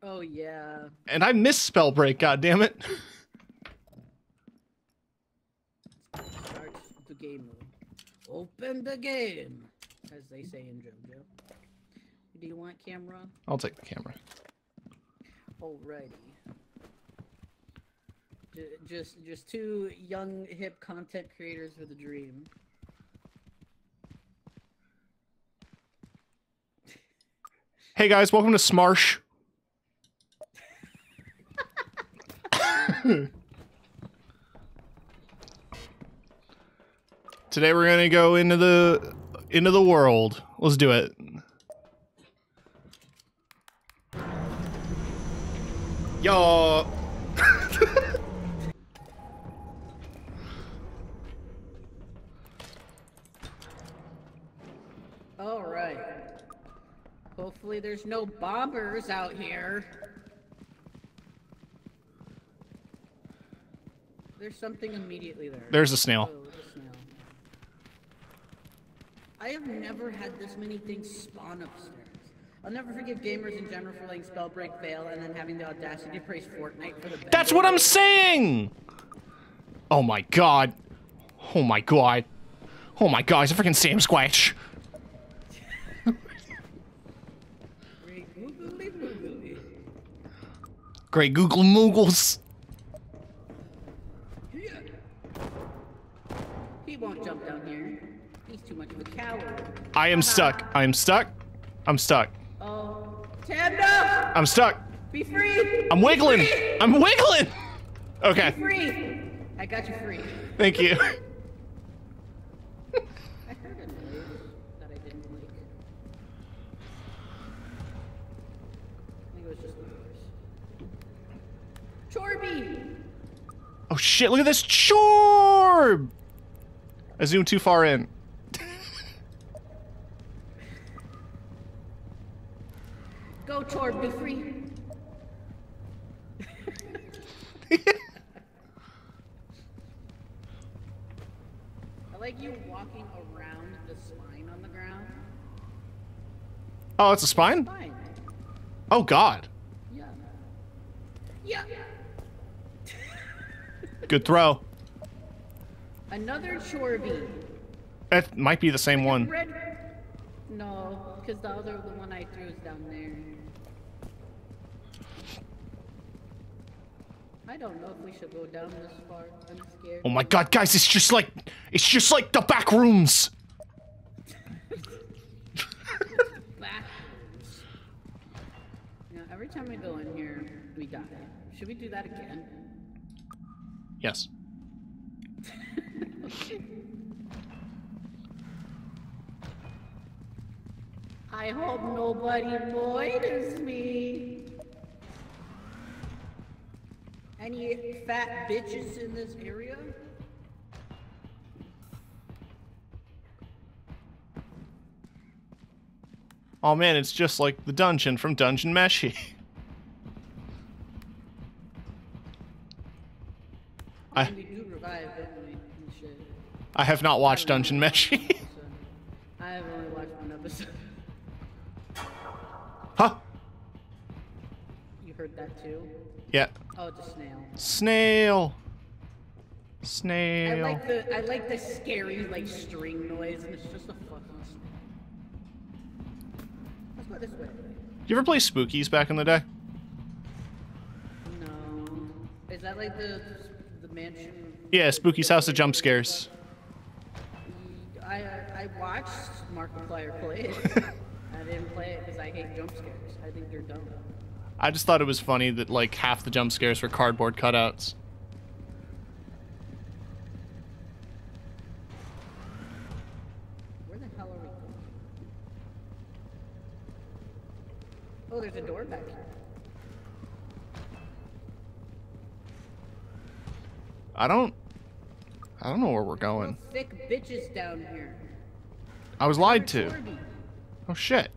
Oh yeah. and I miss Spellbreak. God damn it! Start the game. Open the game, as they say in JoJo. Do you want camera? I'll take the camera. Alrighty. Just, just two young hip content creators with a dream. Hey guys, welcome to Smarsh. Today we're gonna go into the into the world. Let's do it. Yo. Hopefully there's no bombers out here. There's something immediately there. There's a snail. Oh, snail. I have never had this many things spawn upstairs. I'll never forgive gamers in general for letting Spellbreak fail and then having the audacity to praise Fortnite for the best. That's what I'm saying! Oh my god. Oh my god. Oh my god, it's a freaking Sam Squatch. Great Google Moogles. He won't jump down here. He's too much of a coward. I am stuck. I am stuck. I'm stuck. Oh, Tanda! I'm stuck. Be free! I'm wiggling. I'm wiggling. Okay. Be Okay. free! I got you free. Thank you. I heard a noise that I didn't like. I think it was just the doors. Chorby! Oh shit, look at this chorb! I zoomed too far in. Go, Chorb, be free! I like you walking around the spine on the ground. Oh, it's a spine? Fine. Oh god. Yeah. Yeah. Good throw. Another Chorby. That might be the same one. Red. No, because the other the one I threw is down there. I don't know if we should go down this far. I'm scared. Oh my god, guys, it's just like it's just like the back rooms. Backwards. You know, every time we go in here, we die. Should we do that again? Yes. I hope nobody notices me. Any fat bitches in this area? Oh man, it's just like the dungeon from Dungeon Meshi. I- we do revive, don't we? And. I have not watched Dungeon Meshi. I have only watched one episode. huh? You heard that too? Yeah. Oh, it's a snail. Snail. Snail. I like the I like the scary like string noise, and it's just a fucking snail. Let's go this way. you ever play Spookies back in the day? No, is that like the? Yeah, Spooky's House of Jump Scares. I I watched Markiplier play it. I didn't play it because I hate jump scares. I think they're dumb. I just thought it was funny that like half the jump scares were cardboard cutouts. Where the hell are we going? Oh, there's a door back here. I don't I don't know where we're going. Thick bitches down here. I was lied to. Oh shit.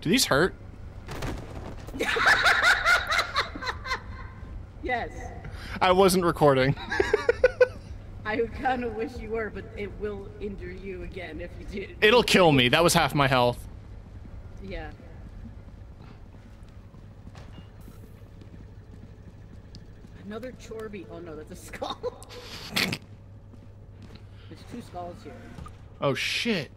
Do these hurt? Yes. I wasn't recording. I kind of wish you were, but it will injure you again if you do. It'll kill me. That was half my health. Yeah. Another Chorby. Oh no, that's a skull. There's two skulls here. Oh shit.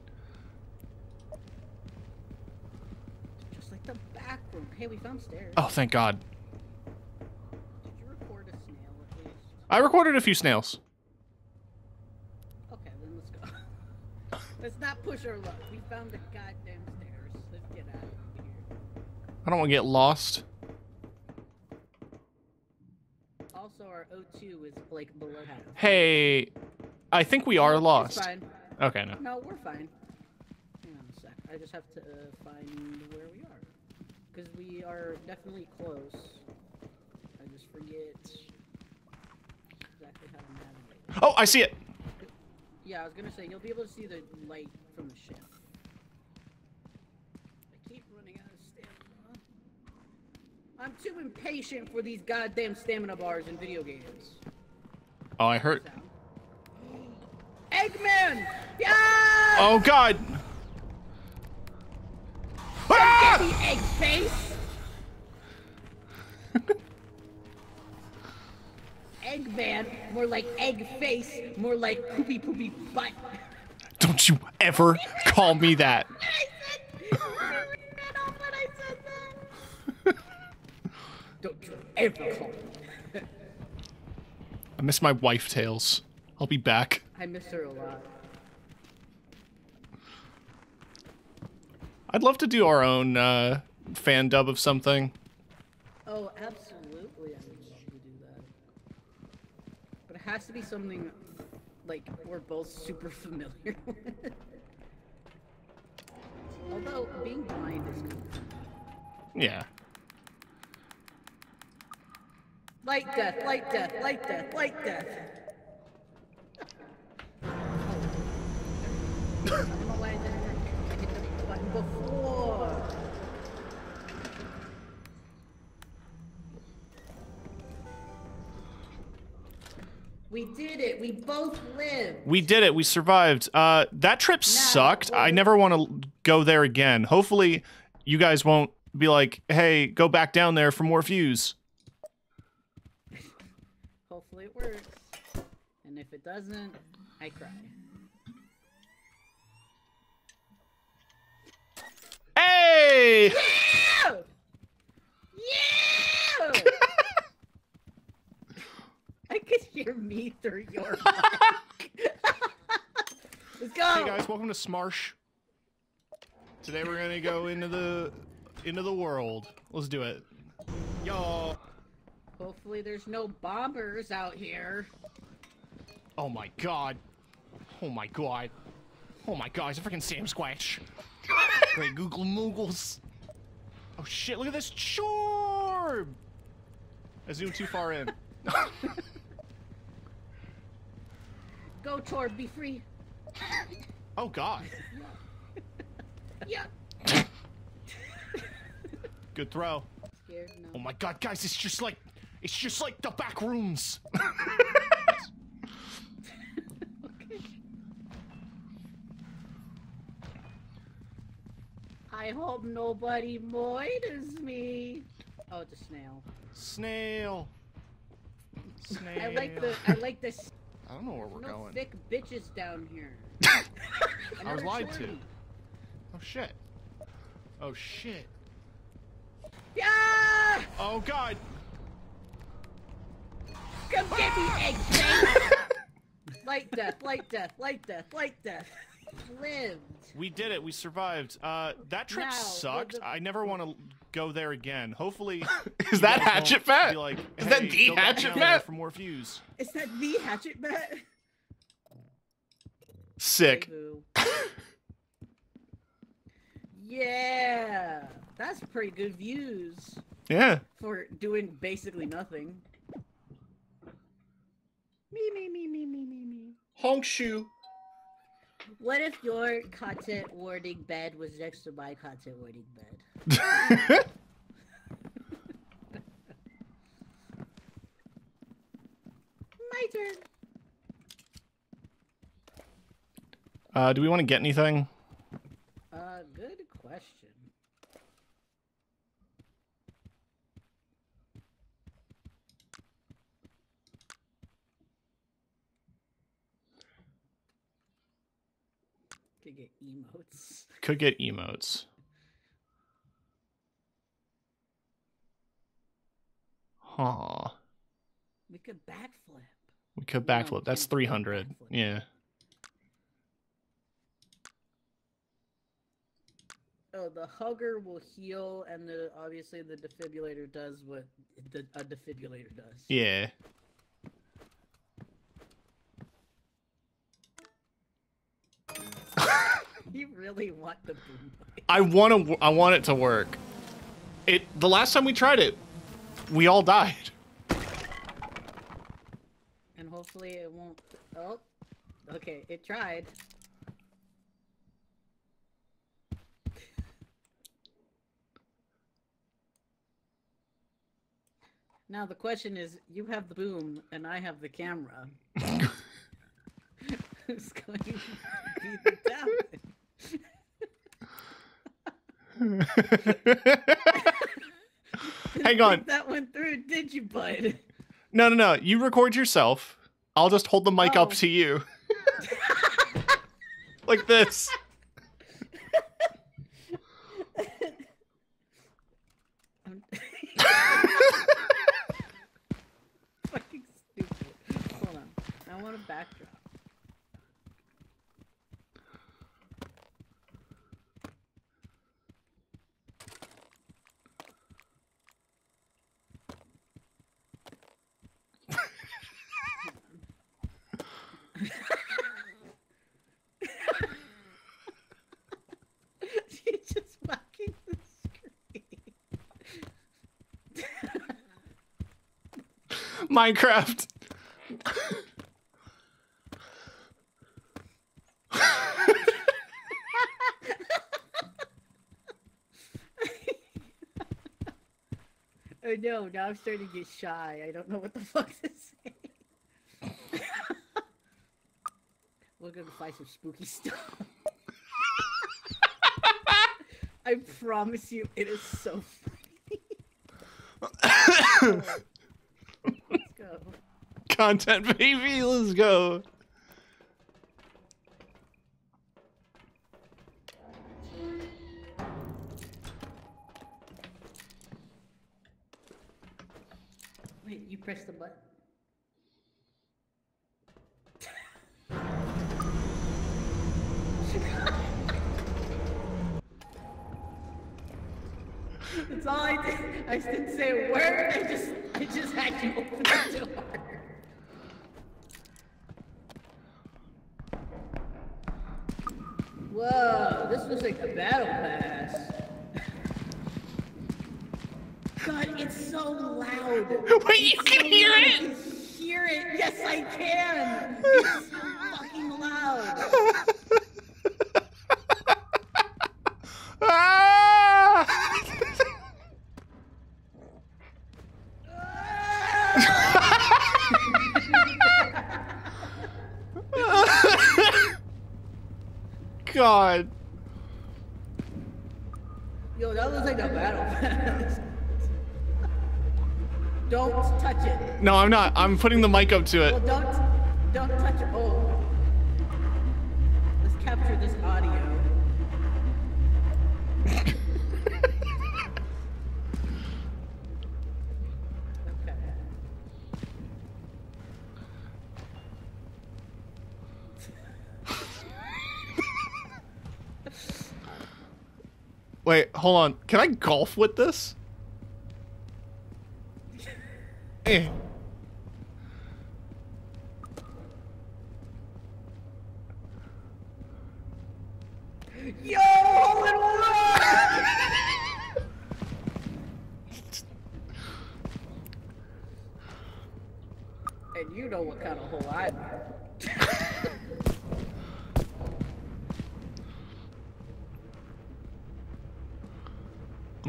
Just like the back room. Hey, we found stairs. Oh, thank God. Did you record a snail at least? I recorded a few snails. Okay, then let's go. let's not push our luck. We found the goddamn I don't want to get lost. Also, our O2 is like below half. Hey, I think we are It's lost. fine. Okay, no. No, we're fine. Hang on a sec. I just have to uh, find where we are. Because we are definitely close. I just forget exactly how to navigate. Oh, I see it. Yeah, I was gonna say, you'll be able to see the light from the ship. Like I'm too impatient for these goddamn stamina bars in video games. Oh, I heard. Eggman! Yeah! Oh God! Get Ah! the egg face! Eggman, more like egg face, more like poopy poopy butt. Don't you ever call me that. I said, I ran off when I said that. Don't you ever call me. I miss my wife tails. I'll be back. I miss her a lot. I'd love to do our own uh, fan dub of something. Oh, absolutely, I would love to do that. But it has to be something like we're both super familiar with. Although being blind is of Yeah. Light death, light death, light death, light death. I don't know why I didn't hit the button before. We did it. We both lived. We did it. We survived. Uh, that trip sucked. I never want to go there again. Hopefully, you guys won't be like, "Hey, go back down there for more views." It works. And if it doesn't, I cry. Hey! Yeah! Yeah! I could hear me through your mic. Let's go. Hey guys, welcome to Smarsh. Today we're gonna go into the into the world. Let's do it. Yo. Hopefully there's no bombers out here. Oh my god. Oh my god. Oh my god, it's a freaking Sam Squatch. Great Google Moogles. Oh shit, look at this chorb! I zoomed too far in. Go, Torb, be free. Oh god. Yeah. Good throw. Scared? No. Oh my god, guys, it's just like it's just like the back rooms. okay. I hope nobody moiters me. Oh, it's a snail. Snail. Snail. I like the I like this I don't know where we're no going. thick bitches down here. I was lied to. Oh shit. Oh shit. Yeah! Oh god. Come get me, egg face! light death, light death, light death, light death. Lived. We did it. We survived. Uh, that trip Now, sucked. the- I never want to go there again. Hopefully, Is that Hatchet Fat? Be like, Is that the Hatchet down there Fat? for more views? Is that the hatchet bet? Sick. Yeah, that's pretty good views Yeah. for doing basically nothing. Me, me, me, me, me, me, me. Honk shoe. What if your content warning bed was next to my content warning bed? My turn. Uh, do we want to get anything? Uh, good question. Could get emotes. Could get emotes. Huh. We could backflip. We could No, backflip. That's 300. backflip. Yeah. Oh, the hugger will heal, and the obviously the defibrillator does what the, a defibrillator does. Yeah. You really want the boom mic. I want to. I want it to work. It. The last time we tried it, we all died. And hopefully it won't. Oh, okay, it tried. Now the question is, you have the boom and I have the camera. Who's going to be the? Hang on. That went through, did you, bud? No, no, no. You record yourself. I'll just hold the mic up Oh. to you. like this. Fucking stupid. Hold on. I want a backdrop. She's just fucking the screen. Minecraft. Oh no, now I'm starting to get shy. I don't know what the fuck to say. We're gonna find some spooky stuff. I promise you, it is so funny. Oh, Content, baby. Let's go. Wait, you press the button. That's all I did. I didn't say a word. I just, I just had you open the door. Whoa, this was like a battle pass. God, it's so loud. Wait, you It's can so hear loud. I it? can hear it. Yes, I can. It's so fucking loud. Ah! God. Yo, that looks like a battle pass. Don't touch it. No, I'm not. I'm putting the mic up to Well, it. don't, don't touch it. Oh. Let's capture this audio. Okay. Wait, hold on. Can I golf with this? Eh. Yo, hole in one! and you know what kind of hole I'm at.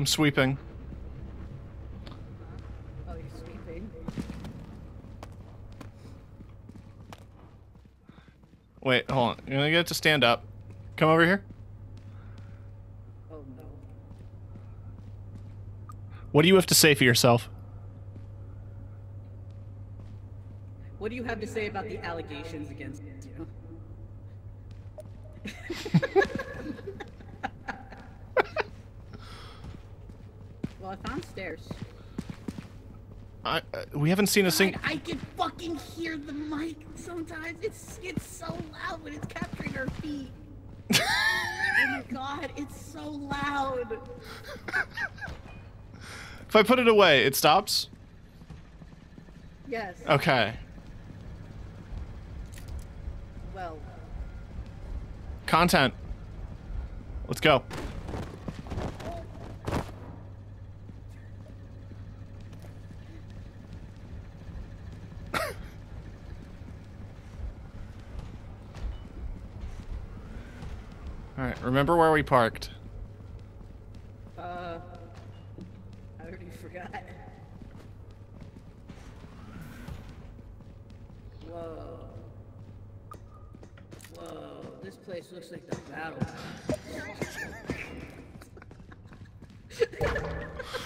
I'm sweeping. Oh, you're sweeping. Wait, hold on. You're gonna get to stand up. Come over here. Oh no. What do you have to say for yourself? What do you have to say about the allegations against you? well, I found stairs. I, uh, we haven't seen a single. I can fucking hear the mic sometimes. It's it's so loud when it's capturing our feet. oh my god, it's so loud. If I put it away, it stops. Yes. Okay. Well, Content. Let's go. Remember where we parked. Uh, I already forgot. Whoa. Whoa, this place looks like the battle.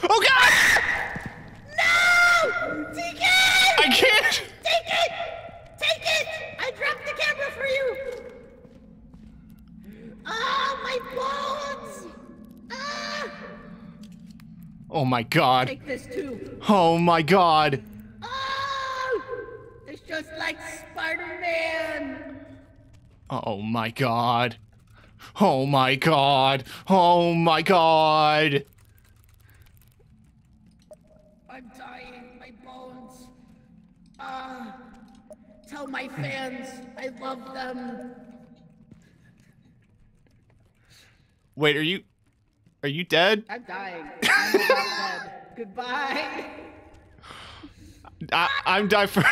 oh god! No! T.K. I can't! Oh my god. Take this too. Oh my god. Oh! It's just like Spider-Man! Oh my god. Oh my god. Oh my god. I'm dying, my bones. Ah! Tell my fans I love them. Wait, are you are you dead? I'm dying. I'm dead. Goodbye. I, I'm dying for.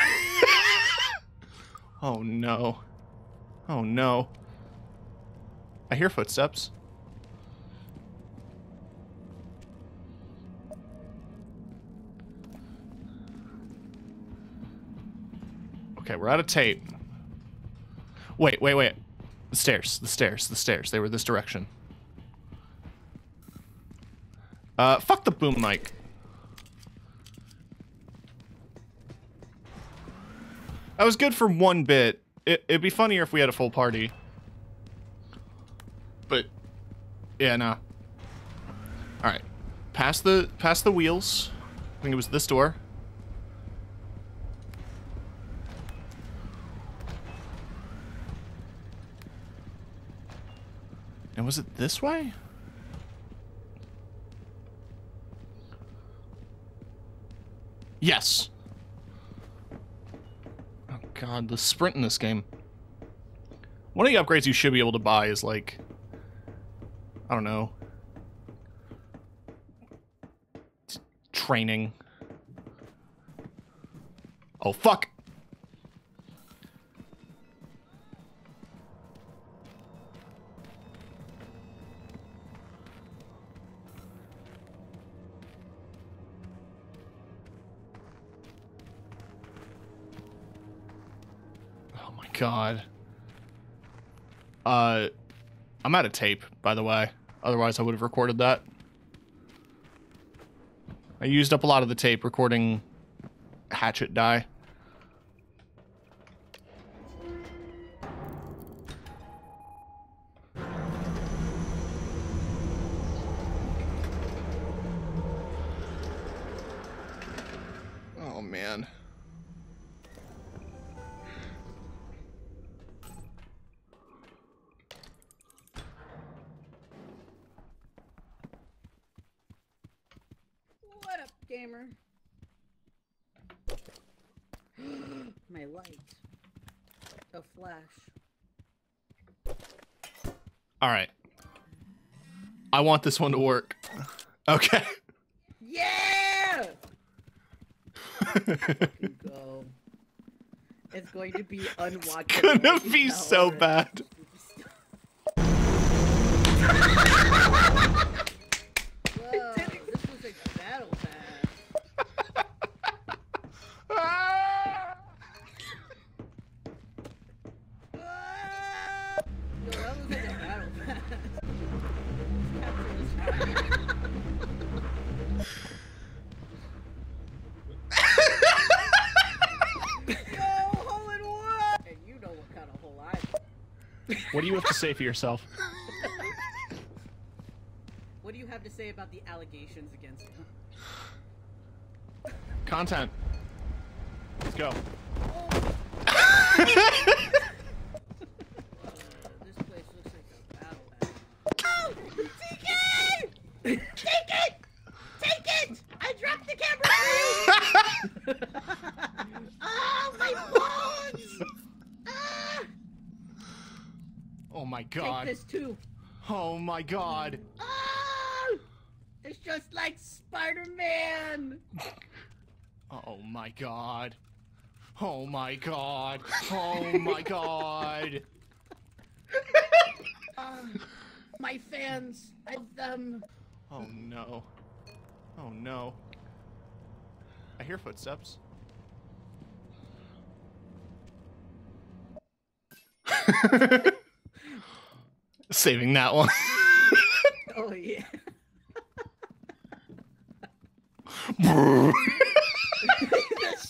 oh no. Oh no. I hear footsteps. Okay, we're out of tape. Wait, wait, wait. The stairs, the stairs, the stairs. They were this direction. Uh, fuck the boom mic. That was good for one bit. It, it'd be funnier if we had a full party. But, yeah, nah. All right, past the past the wheels. I think it was this door. And was it this way? Yes. Oh god, the sprint in this game. One of the upgrades you should be able to buy is like I don't know. Training. Oh fuck. God. Uh, I'm out of tape, by the way. Otherwise, I would have recorded that. I used up a lot of the tape recording Hatchet die. Want this one to work. Okay. Yeah! Go. It's going to be unwatchable. Gonna be so bad. you have to say for yourself? What do you have to say about the allegations against him? Content. Let's go. Uh, this place looks like a battle pass. Oh! Take it! Take it! Take it! I dropped the camera for you! oh, my bones! Ah! Oh my Take god. This too. Oh my god. Oh! It's just like Spider-Man! Oh my god. Oh my god. Oh my god. Ah, my fans, I love them. Oh no. Oh no. I hear footsteps. Saving that one. Oh yeah. the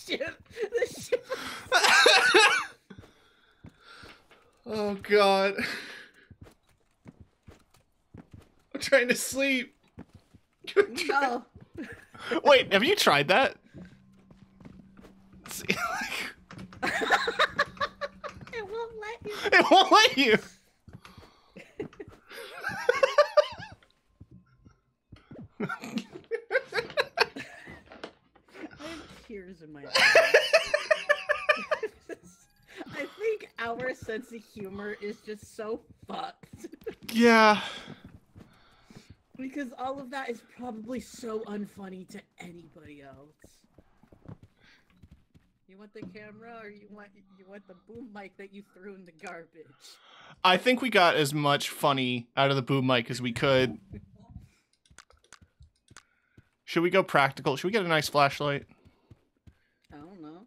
ship. The ship. oh god. I'm trying to sleep. No. Wait, have you tried that? See, It won't let you. it won't let you. I have tears in my eyes. I think our sense of humor is just so fucked. Yeah. because all of that is probably so unfunny to anybody else. You want the camera or you want you want the boom mic that you threw in the garbage? I think we got as much funny out of the boom mic as we could. Should we go practical? Should we get a nice flashlight? I don't know.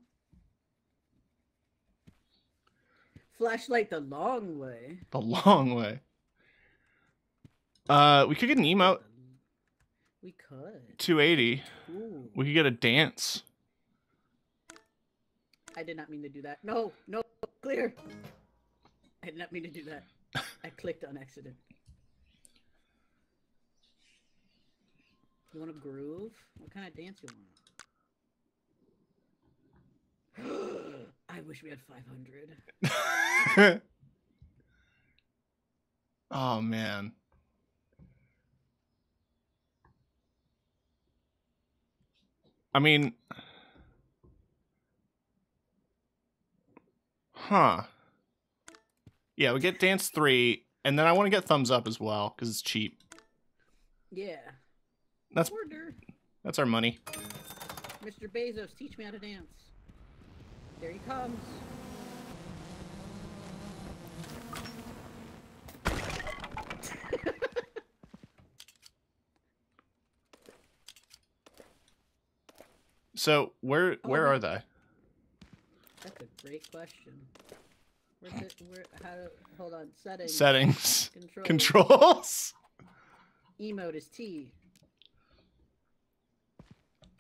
Flashlight the long way. The long way. Uh, we could get an emote. We could. 280. Ooh. We could get a dance. I did not mean to do that. No, no, clear. I did not mean to do that. I clicked on accident. You want a groove? What kind of dance you want? I wish we had 500. oh man. I mean, huh? Yeah, we get dance three, and then I want to get thumbs up as well because it's cheap. Yeah. That's Order. that's our money. Mr. Bezos, teach me how to dance. There he comes. So where oh, where Oh. are they? Great question. Where's it? Where? How? To, hold on. Settings. Settings, Controls. controls. Emote is T.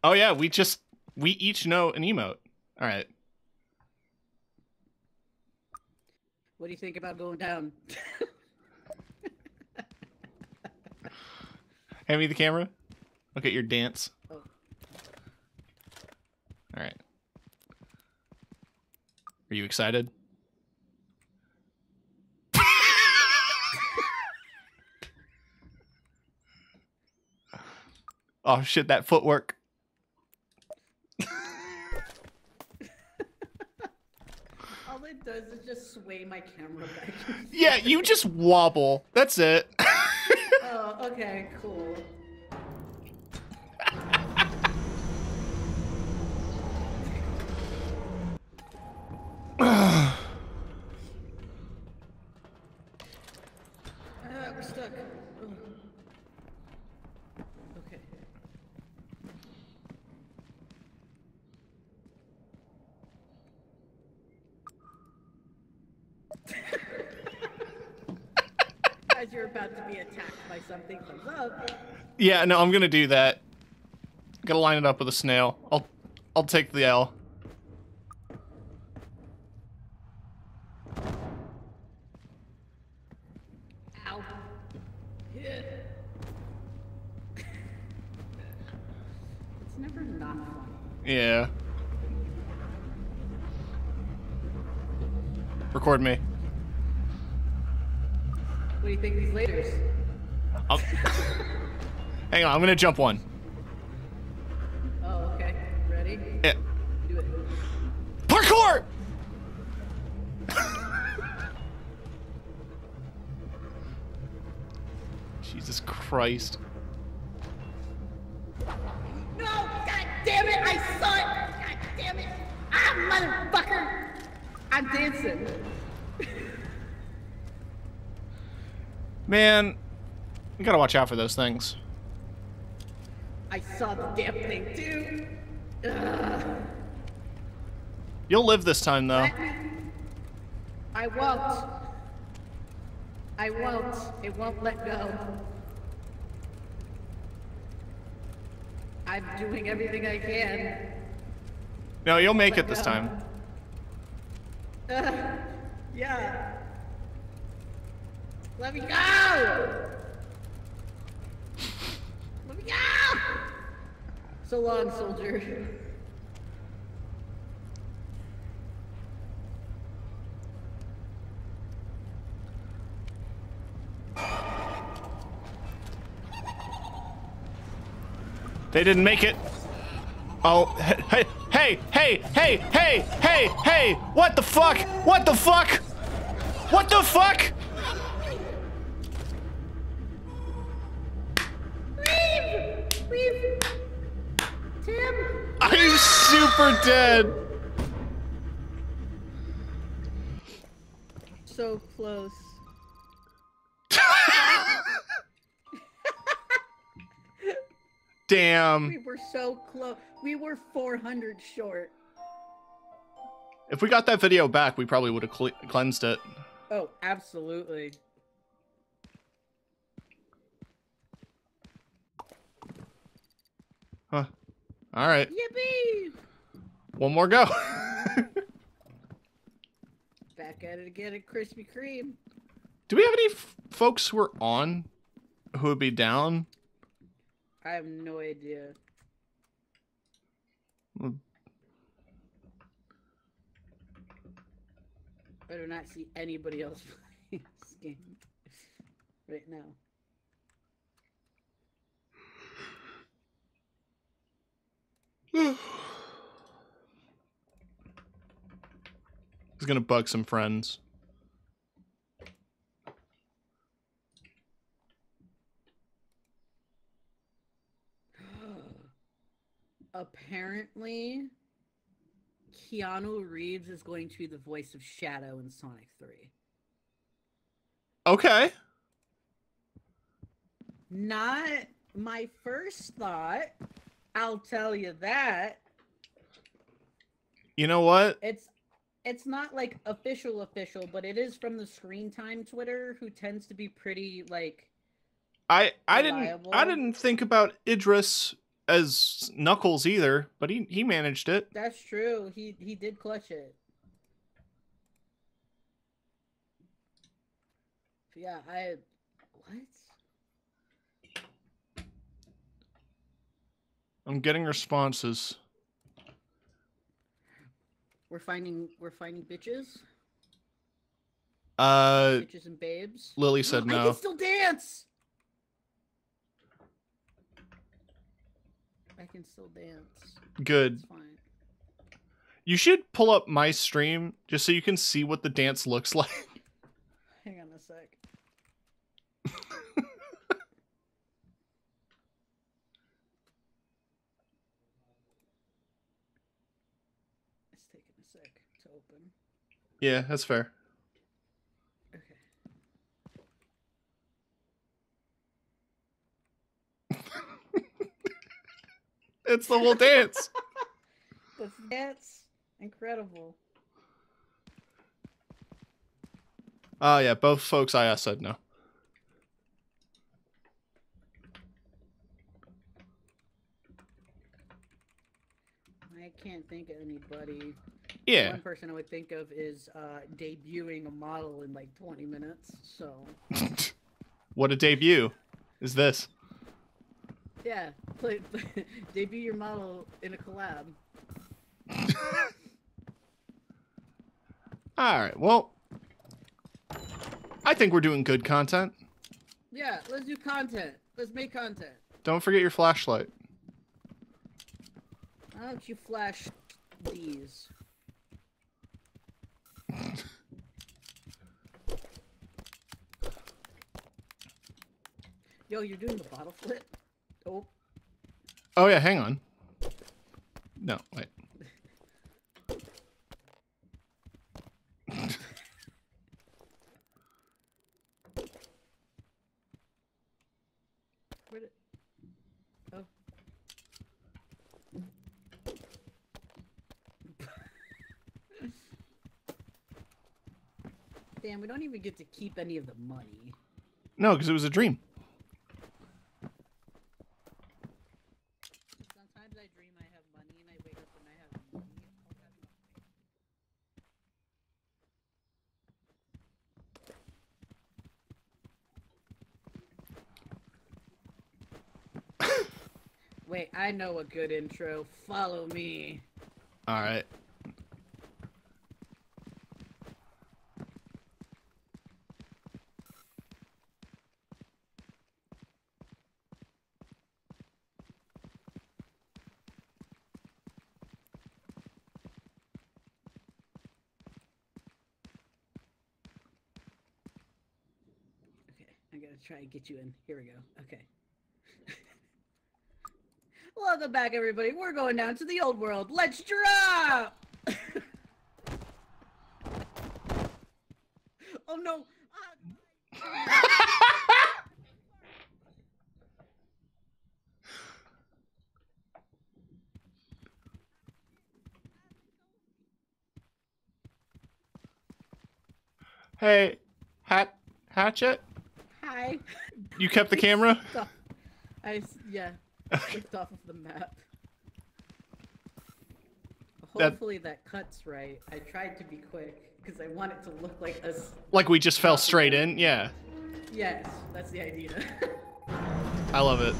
Oh yeah, we just we each know an emote. All right. What do you think about going down? Hand me the camera. Look at your dance. Oh. All right. Are you excited? oh shit, that footwork. All it does is just sway my camera back. Yeah, you just wobble. That's it. oh, okay, cool. Ah, we're stuck. Ugh. Okay. As you're about to be attacked by something comes up. Yeah, no, I'm gonna do that. Gotta line it up with a snail. I'll I'll take the L. Ow. It's never not fun. Yeah. Record me. What do you think of these laters? I'll... Hang on, I'm gonna jump one. Oh, okay. Ready? Yeah. Do it. Parkour! Jesus Christ. No! God damn it! I saw it! God damn it! Ah, motherfucker! I'm dancing. Man, you gotta watch out for those things. I saw the damn thing too. Ugh. You'll live this time, though. I won't. I won't. It won't let go. I'm doing everything I can. No, you'll make it this go. time. Yeah. Let me go! Let me go! So long, soldier. They didn't make it. Oh, hey, hey, hey, hey, hey, hey, hey! What the fuck? What the fuck? What the fuck? Leave! Leave! Tim! I'm super dead. So close. Damn. We were so close. We were 400 short. If we got that video back, we probably would have cle cleansed it. Oh, absolutely. Huh. All right. Yippee! One more go. Back at it again at Krispy Kreme. Do we have any f- folks who are on who would be down? I have no idea. Hmm. I do not see anybody else playing this game right now. He's gonna bug some friends. Apparently, Keanu Reeves is going to be the voice of Shadow in Sonic 3. Okay. Not my first thought. I'll tell you that. You know what? It's it's not like official official, but it is from the Screen Time Twitter who tends to be pretty like I I didn't I didn't think about Idris as Knuckles either, but he he managed it. that's true. He he did clutch it. Yeah, I what? I'm getting responses. We're finding we're finding bitches, Uh, bitches and babes. Lily said no. I can still dance. I can still dance. Good. You should pull up my stream just so you can see what the dance looks like. Hang on a sec. it's taking a sec to open. Yeah, that's fair. Okay. It's the whole dance. That's that's incredible. Oh yeah, both folks I asked said no. I can't think of anybody. Yeah. One person I would think of is uh, debuting a model in like 20 minutes. So what a debut is this? yeah, play, debut your model in a collab. All right. Well, I think we're doing good content. Yeah, let's do content. Let's make content. Don't forget your flashlight. Why don't you flash these? Yo, you're doing the bottle flip? Oh, Oh yeah, hang on. No, wait. Damn, we don't even get to keep any of the money. No, because it was a dream. Sometimes I dream I have money and I wake up and I have money. and I have nothing. Wait, I know a good intro. Follow me. All right. Okay, I gotta try and get you in. Here we go. Okay. Welcome back, everybody. We're going down to the old world. Let's drop! oh no! Hey, Hat Hatchet, hi. you kept the camera. I I yeah. Clicked off of the map. Hopefully that cuts right. I tried to be quick because I want it to look like us. Like we just fell straight in. Yeah, Yes, that's the idea. I love it.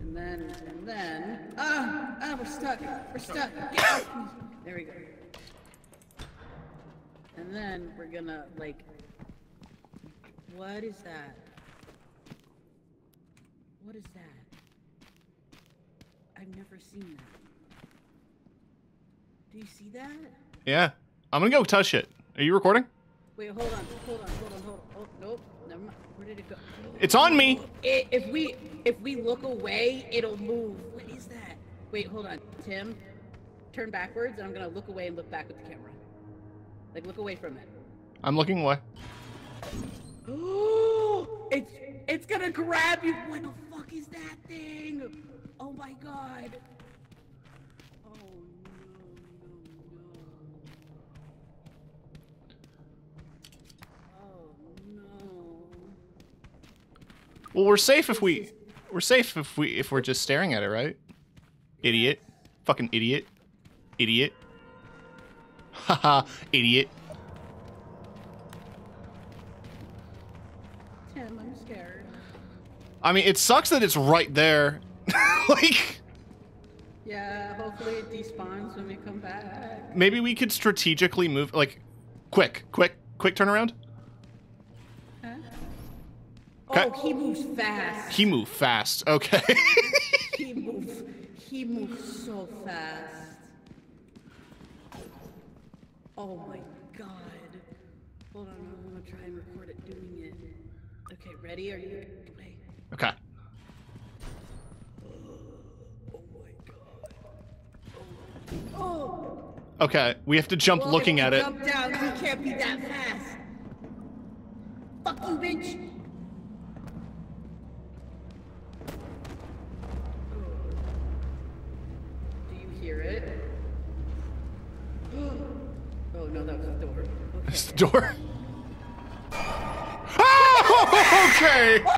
And then, and then, ah, ah, we're stuck, we're stuck. Get me. There we go. And then we're gonna like, what is that? What is that? I've never seen that. Do you see that? Yeah, I'm gonna go touch it. Are you recording? Wait, hold on, hold on, hold on, hold on. Oh, nope, never mind. Where did it go? It's on me. I if we if we look away, it'll move. What is that? Wait, hold on, Tim. Turn backwards, and I'm gonna look away and look back with the camera. Like look away from it. I'm looking away. it's it's gonna grab you. What the fuck is that thing? Oh my god. Oh no no no. Oh no. Well, we're safe if we we're safe if we if we're just staring at it, right? Idiot. Fucking idiot. Idiot. Haha, idiot. Tim, I'm scared. I mean, it sucks that it's right there. like Yeah, hopefully it despawns when we come back. maybe we could strategically move like quick, quick, quick turnaround. Huh? Okay. Oh, he moves fast. He moves fast. Okay. He moves. He moves so fast. Oh my god. Hold on, I'm gonna try and record it doing it. Okay, ready? Are you? Wait. okay. Oh. Okay, we have to jump well, looking at we it. Jump down. We can't be that fast. Fuck you, bitch. Do you hear it? Oh. Oh no, that was the door. Okay. It's the door. Oh, okay. Oh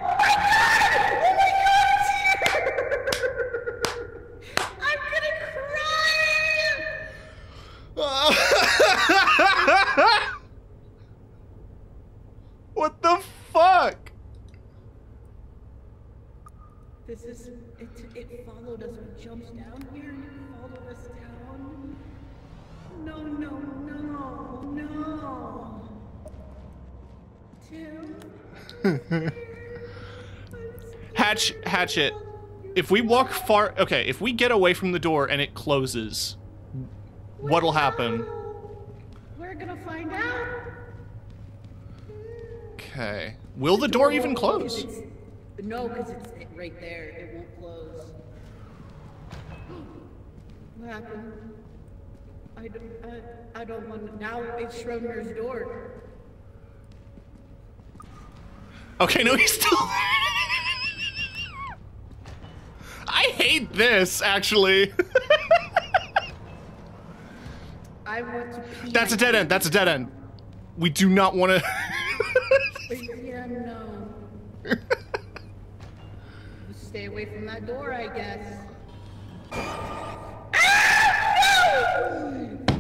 oh I'm gonna cry! what the fuck? This is it. It followed us. We jumped down here and it followed us down. No, no, no, no. Tim. Hatch, hatchet. If we walk far, okay. If we get away from the door and it closes, what'll happen? We're gonna find out. Okay. Will the door even close? No, because it's right there. It won't close. What happened? I don't, I, I don't want to. Now it's Schrodinger's door. Okay, no, he's still there. I hate this, actually. I want to pee. That's a dead end. That's a dead end. We do not want to. Yeah, no. Stay away from that door, I guess.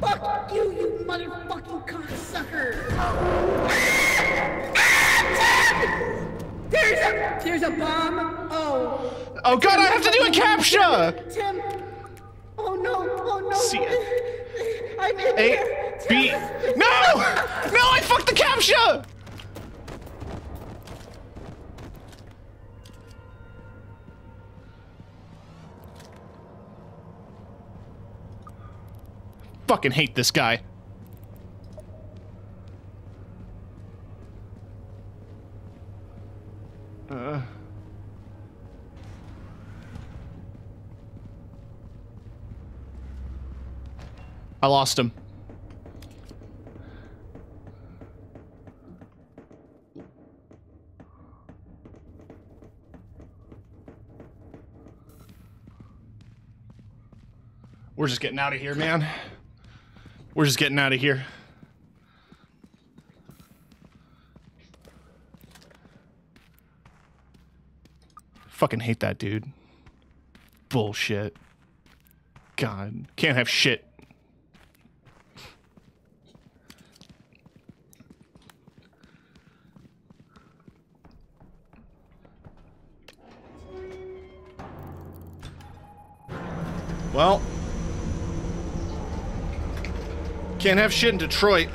Fuck you, you motherfucking cocksucker! Ah, Tim! There's a there's a bomb. Oh, oh god, I have to do a captcha. Tim. Oh no! Oh no! See ya. I'm in A here. B. No! No! I fucked the captcha. Fucking hate this guy. Uh. I lost him. We're just getting out of here, man. We're just getting out of here. Fucking hate that dude. Bullshit. God, can't have shit. Well, can't have shit in Detroit.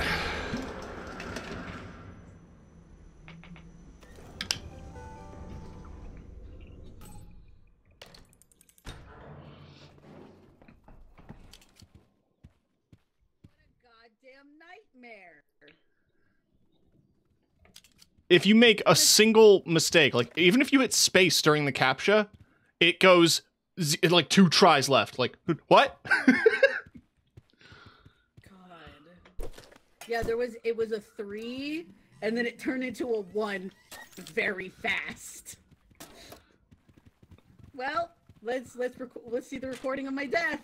If you make a single mistake, like even if you hit space during the captcha, it goes like two tries left. Like what? God. Yeah, there was it was a three, and then it turned into a one very fast. Well, let's let's rec- let's see the recording of my death.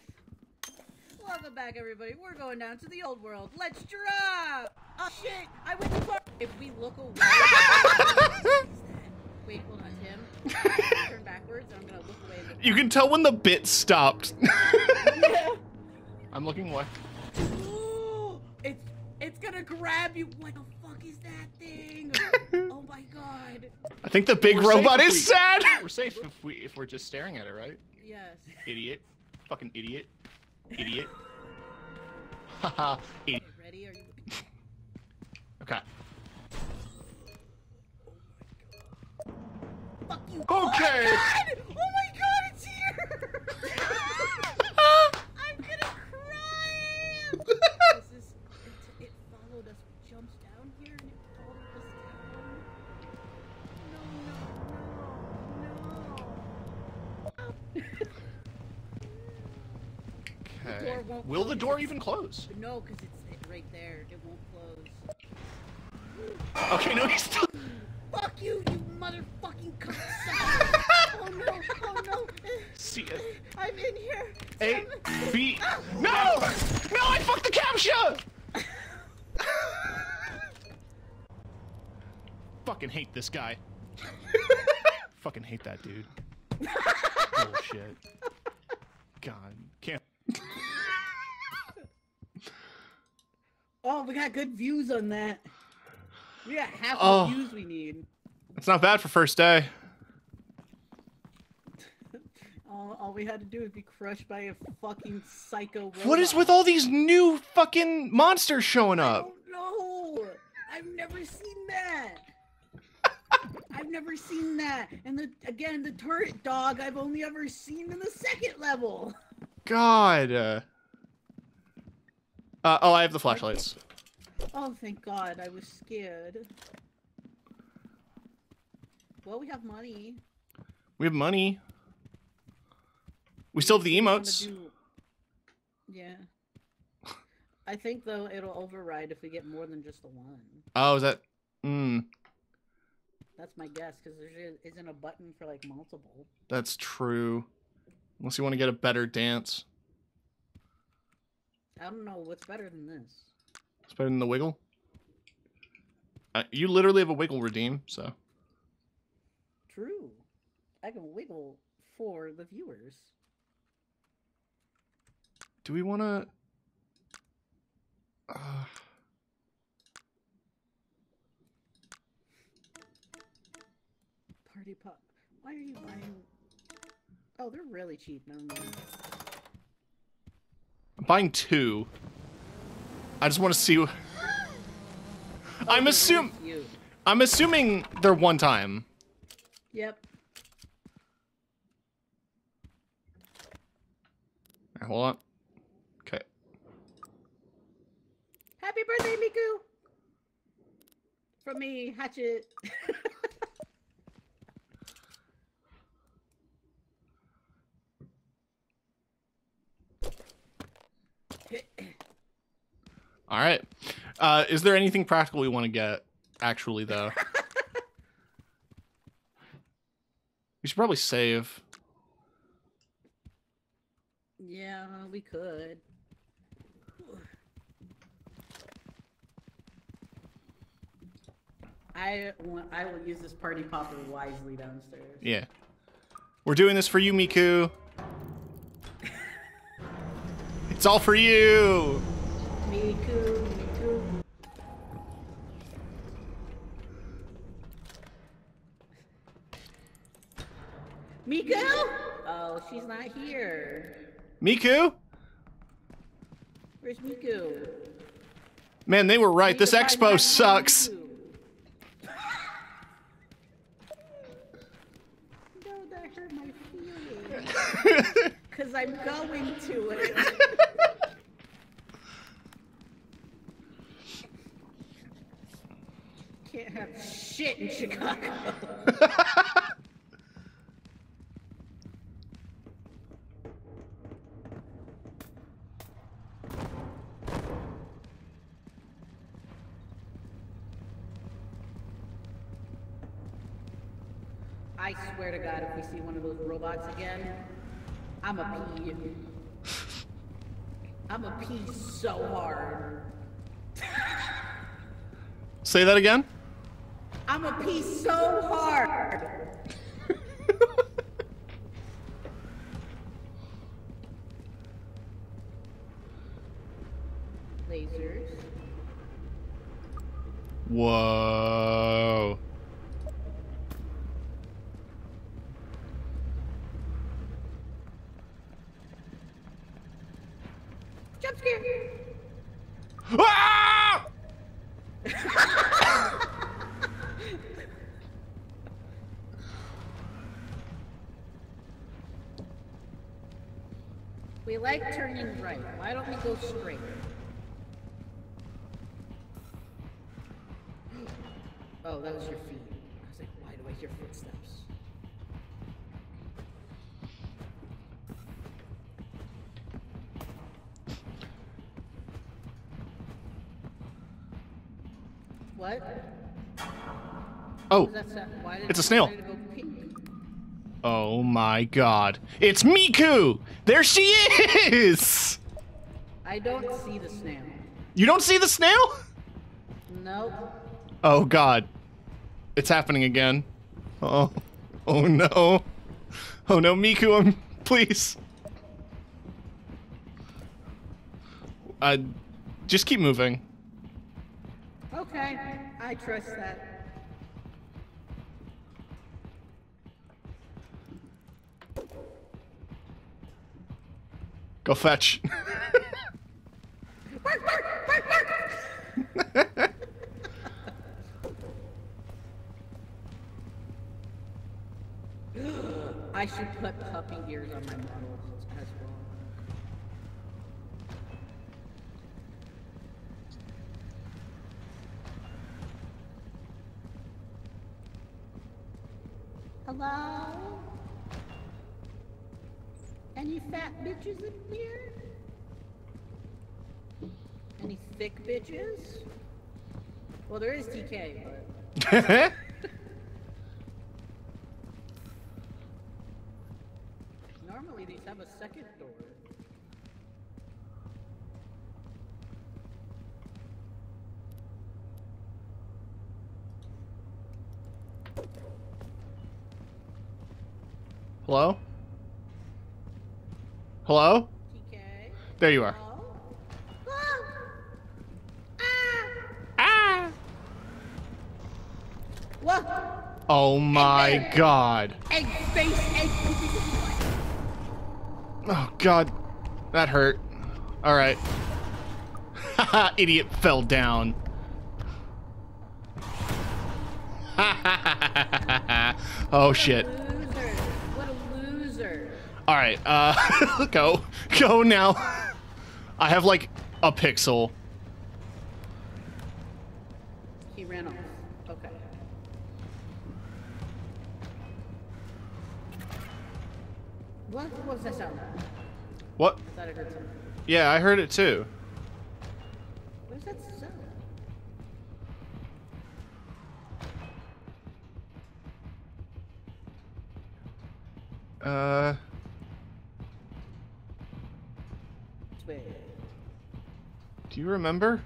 Welcome back, everybody. We're going down to the old world. Let's drop. Oh shit! I went too far. If we look away. Wait, hold on, Tim. Turn backwards. I'm gonna look away. you can tell when the bit stopped. Yeah. I'm looking away. Ooh, it's it's gonna grab you. What the fuck is that thing? oh my god. I think the big We're robot is we- sad. We're safe if we if we're just staring at it, right? Yes. Idiot. Fucking idiot. Idiot. Haha. idiot. Ready? Are you? Okay. Fuck you. Okay. Oh my god! Oh my god! It's here. I'm gonna cry. this is. It, it followed us. It jumps down here and it followed us down. No, no, no, no. Okay. door won't Will the door even close? No, because it's right there. It won't close. Okay, no, he's still. Fuck you, you motherfucking cocksucker! oh no! Oh no! See it. I'm in here. A Tim. B. No! No! I fucked the captcha. Fucking hate this guy. Fucking hate that dude. Bullshit. God, can't. Oh, we got good views on that. We got half Oh. the views we need. It's not bad for first day. All, all we had to do was be crushed by a fucking psycho robot. What is with all these new fucking monsters showing I up? don't know. I've never seen that. I've never seen that. And the again, the turret dog I've only ever seen in the second level. God. Uh, oh, I have the flashlights. Oh, thank God. I was scared. Well, we have money. We have money. We still have the emotes. do- Yeah. I think though it'll override if we get more than just the one. Oh, is that? Mm, That's my guess because there is- isn't a button for like multiple. that's true. Unless you want to get a better dance. I don't know what's better than this. It's better than the wiggle. Uh, you literally have a wiggle redeem, so True. I can wiggle for the viewers. do we want to? Uh, Party pop. Why are you buying? Oh, they're really cheap. No, no. I'm buying two. I just want to see. I'm assuming. I'm assuming they're one time. Yep. Alright, Hold on. Okay. Happy birthday, Miku! From me, Hatchet. All right. Uh, is there anything practical we want to get? Actually, though, we should probably save. yeah, we could. I I will use this party popper wisely downstairs. Yeah. We're doing this for you, Miku. It's all for you. Miku, Miku. Miku? Oh, she's not here. Miku? Where's Miku? Man, they were right. Need This expo sucks. Miku. no, that hurt my feelings. Cause I'm going to it. Can't have shit in Chicago. I swear to God, if we see one of those robots again, I'm a pee. I'm a pee so hard. Say that again. I'm a pee so hard. Lasers. Whoa. Jump scare. Ah! We like turning right. Why don't we go straight? Oh, that was your feet. I was like, why do I hear footsteps? What? Oh, Does that sound? Why It's a snail. why did it go pink? oh my God! It's Miku. There she is. I don't see the snail. You don't see the snail? Nope. Oh God, it's happening again. Oh, oh no, oh no, Miku, um, please. Uh, just keep moving. Okay, I trust that. Go fetch. Bark, bark, bark, I should put puppy ears on my models as well. Hello? Any fat bitches in here? Any thick bitches? Well, there is TK, but normally these have a second door. Hello? Hello? TK? There you are. Ah. Ah. Oh my god. Egg face, egg. Oh god. That hurt. Alright. Haha, idiot fell down. oh shit. Loser. What a loser. Alright, uh, go. Go now. I have like a pixel. He ran off. Okay. What? Was that sound? What? I I. Yeah, I heard it too. What is that sound? Uh, Wait. do you remember?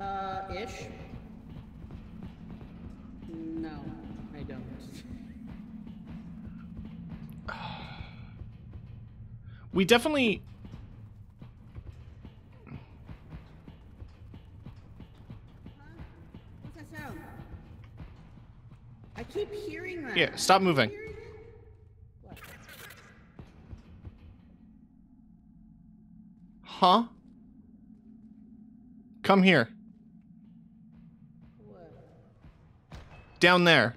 Uh, ish. No, I don't. We definitely. I keep hearing that. Yeah, stop moving. Huh? Come here. What? Down there.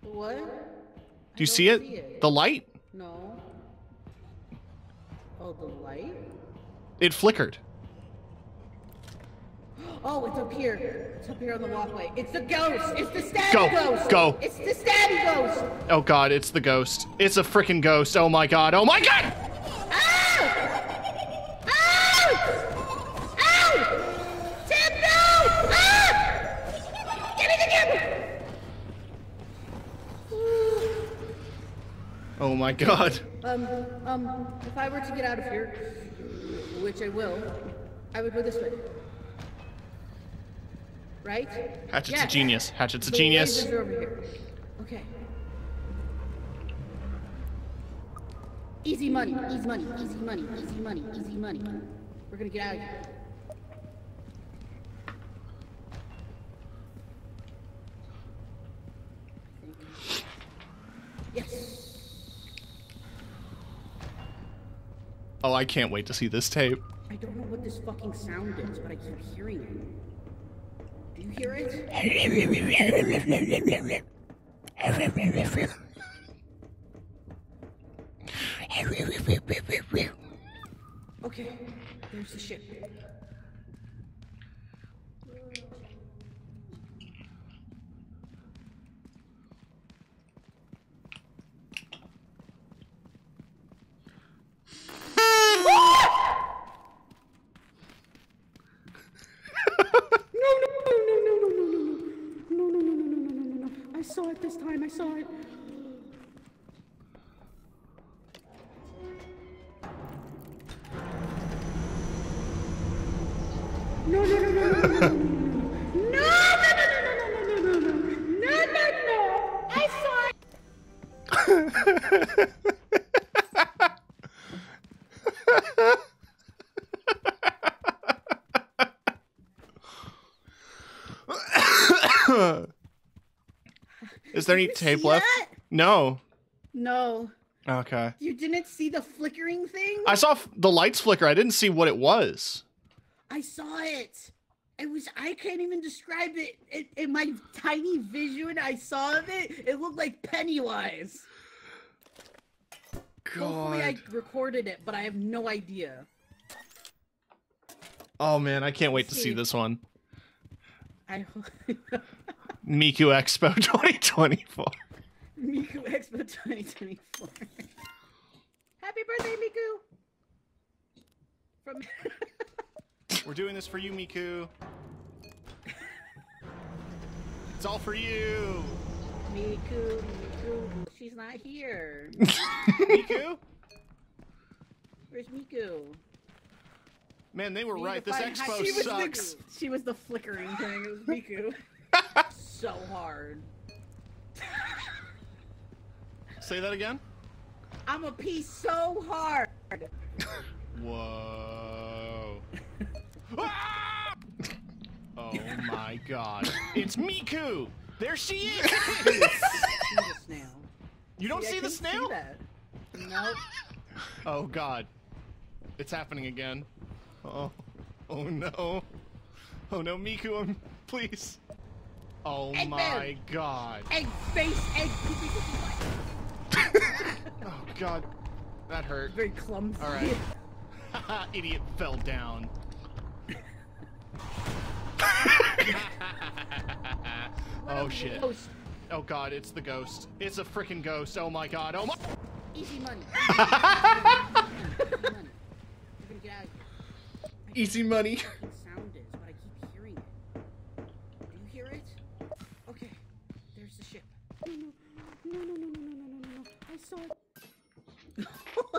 What? Do you see it? see it. The light? Oh, the light? It flickered. Oh, it's up here. It's up here on the walkway. It's the ghost. It's the stabby Go, ghost. go. It's the stabby ghost. Oh god, it's the ghost. It's a freaking ghost. Oh my god. Oh my god! Ow! Ow! Ow! Tim, no! Ah! Me the camera! Oh my god. Um, um, if I were to get out of here, which I will, I would go this way. Right? Hatchet's a genius. Hatchet's a genius. Okay. Easy money, easy money, easy money, easy money, easy money. We're gonna get out of here. Yes. Oh, I can't wait to see this tape. I don't know what this fucking sound is, but I keep hearing it. Do you hear it? Okay, there's the ship. There any tape left? that? No. No, Okay. you didn't see the flickering thing. I saw f- the lights flicker. I didn't see what it was. I saw it. It was I can't even describe it. it. In my tiny vision I saw of it, it looked like Pennywise. Hopefully I recorded it, but I have no idea. Oh man, I can't wait to see See. this one. I Miku Expo 2024. Miku Expo 2024. Happy birthday, Miku! From We're doing this for you, Miku. It's all for you. Miku, Miku. She's not here. Miku? Where's Miku? Man, they were We right. This expo she was sucks. The, she was the flickering thing. It was Miku. So hard. Say that again. I'm a pee so hard. Whoa. Ah! oh my god. It's Miku! There she is! See the snail. You don't I see the snail? that. Nope. Oh god. It's happening again. Oh. Oh no. Oh no, Miku, um, please. Oh Eggman. my god. Egg face, egg poopy poopy. Oh god. That hurt. Very clumsy. Alright. Idiot fell down. oh shit. Ghost. Oh god, it's the ghost. It's a freaking ghost. Oh my god. Oh my. Easy money. Easy money. We're gonna get out. Easy money. What the sound is, but I keep hearing it. Do you hear it? Okay, there's the ship. No, no, no, no, no, no, no, no, no, no. I saw it.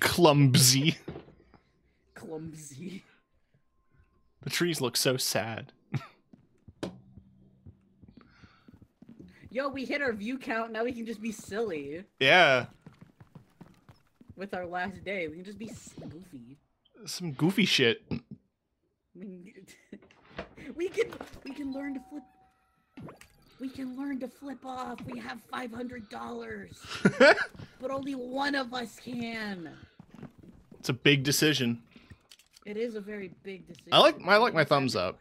Clumsy. Clumsy. The trees look so sad. Yo, we hit our view count. Now we can just be silly Yeah. with our last day. We can just be goofy. Some goofy shit. We can we can learn to flip. We can learn to flip off. We have five hundred dollars, but only one of us can. it's a big decision. It is a very big decision. I like I like my thumbs up.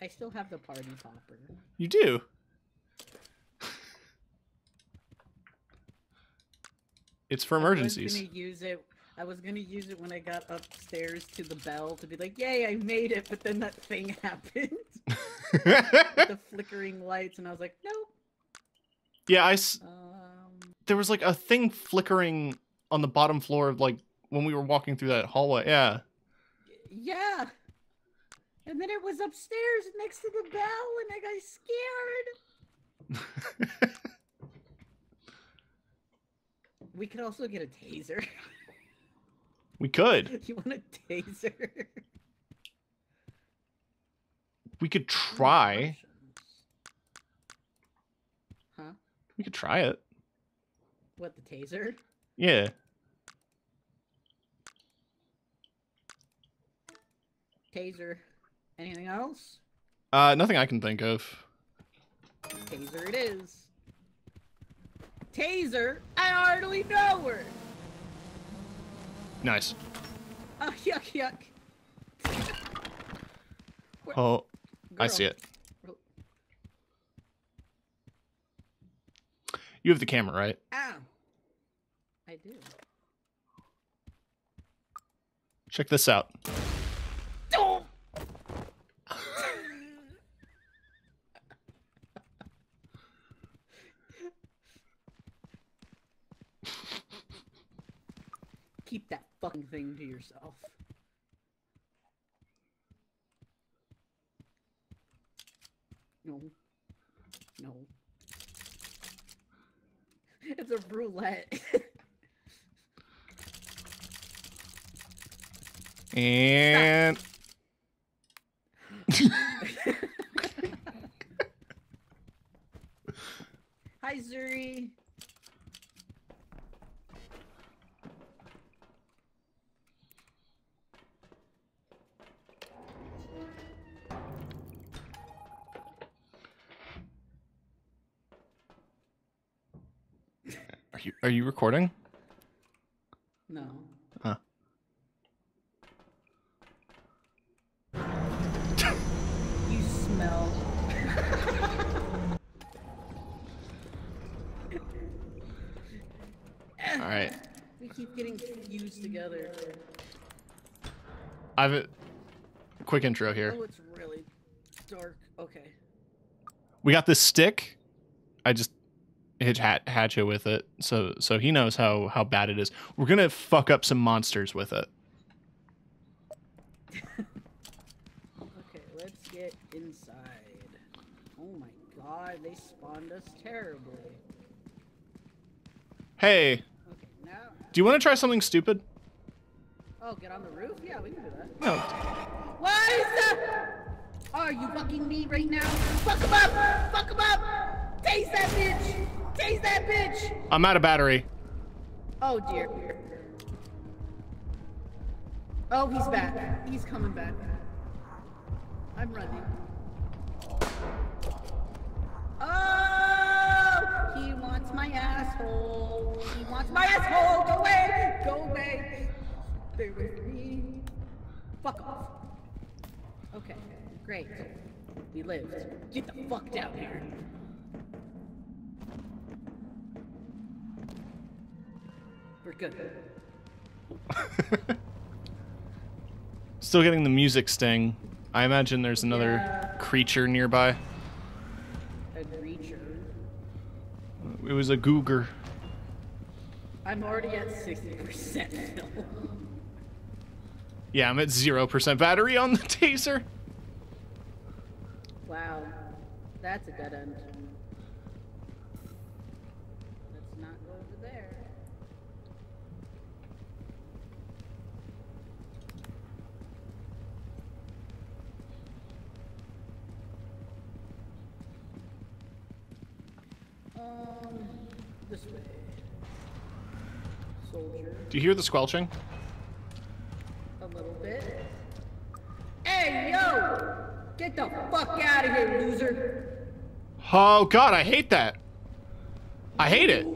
I still have the party popper. You do. It's for emergencies. I was gonna use it. I was gonna use it when I got upstairs to the bell to be like, "Yay, I made it!" But then that thing happened, the flickering lights, and I was like, "Nope." yeah, I s- Um, there was like a thing flickering on the bottom floor of like when we were walking through that hallway. Yeah. yeah. And then it was upstairs next to the bell, and I got scared. We could also get a taser. we could. you want a taser? We could try. Huh? We could try it. What the taser? Yeah. Taser. Anything else? Uh, nothing I can think of. Taser it is. Taser? I hardly know her. Nice. Oh, yuck, yuck. Oh, I see it. You have the camera, right? Ow. I do. Check this out. Keep that fucking thing to yourself. No. No. It's a roulette. And Hi, Zuri. Are you recording? No. Huh. You smell. All right. We keep getting fused together. I've a quick intro here. Oh, it's really dark. Okay. We got this stick. I just hit hat hatchet with it, so so he knows how how bad it is. We're gonna fuck up some monsters with it. Okay, let's get inside. Oh my god, they spawned us terribly. Hey, Okay, now Do you want to try something stupid? Oh, get on the roof? Yeah, we can do that. No. Why is that? Are you fucking me right now? Fuck him up! Fuck him up! Taste that bitch! Taste that bitch! I'm out of battery. Oh dear. Oh, he's back. He's coming back. I'm running. Oh! He wants my asshole. He wants my asshole. Go away! Go away! Stay from me. Fuck off. Okay, great. We lived. Get the fuck down here. We're good. Still getting the music sting. I imagine there's another Yeah. creature nearby. A creature. It was a googer. I'm already at 60% now. Yeah, I'm at 0% battery on the taser. wow. That's a dead end. Let's not go over there. Um, this way. Soldier. Do you hear the squelching? A little bit. Hey, yo! Get the fuck out of here, loser! Oh god, I hate that. I hate it.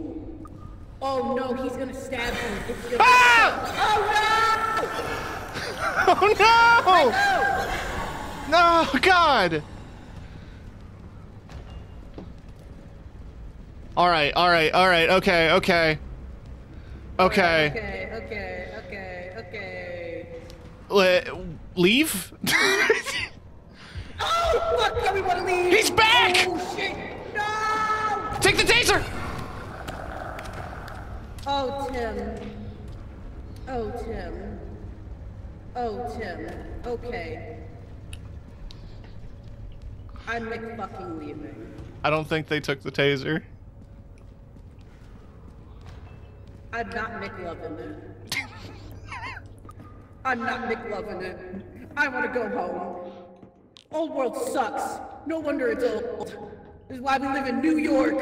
Oh no, he's gonna stab me. Gonna- Ah! Oh Oh no! no! No, God! Alright, alright, alright, okay, okay. Okay. Okay, okay, okay, okay. Le- leave? Oh fuck! Yeah, we wanna leave. He's back! Oh shit! No! Take the taser! Oh Tim. Oh Tim. Oh Tim. Okay. I'm fucking leaving. I don't think they took the taser. I'm not McLovin it. I'm not McLovin it. I want to go home. Old world sucks. No wonder it's old. This is why we live in New York.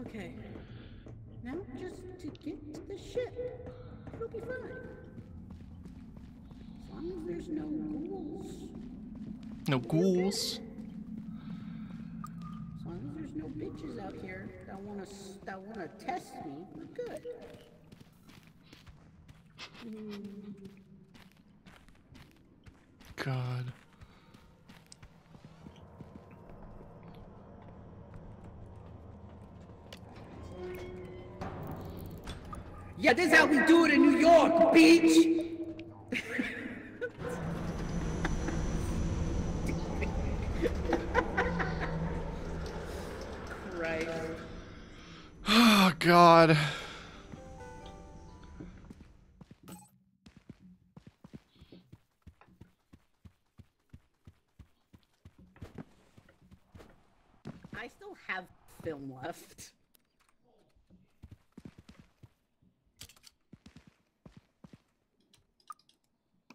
okay. Now just to get to the ship. It'll be fine. As long as there's no ghouls. No ghouls. As long as there's no bitches out that wanna that wanna test me, we're good. God. Yeah, this is how we do it in New York, beach. Christ. Oh, God. I still have film left.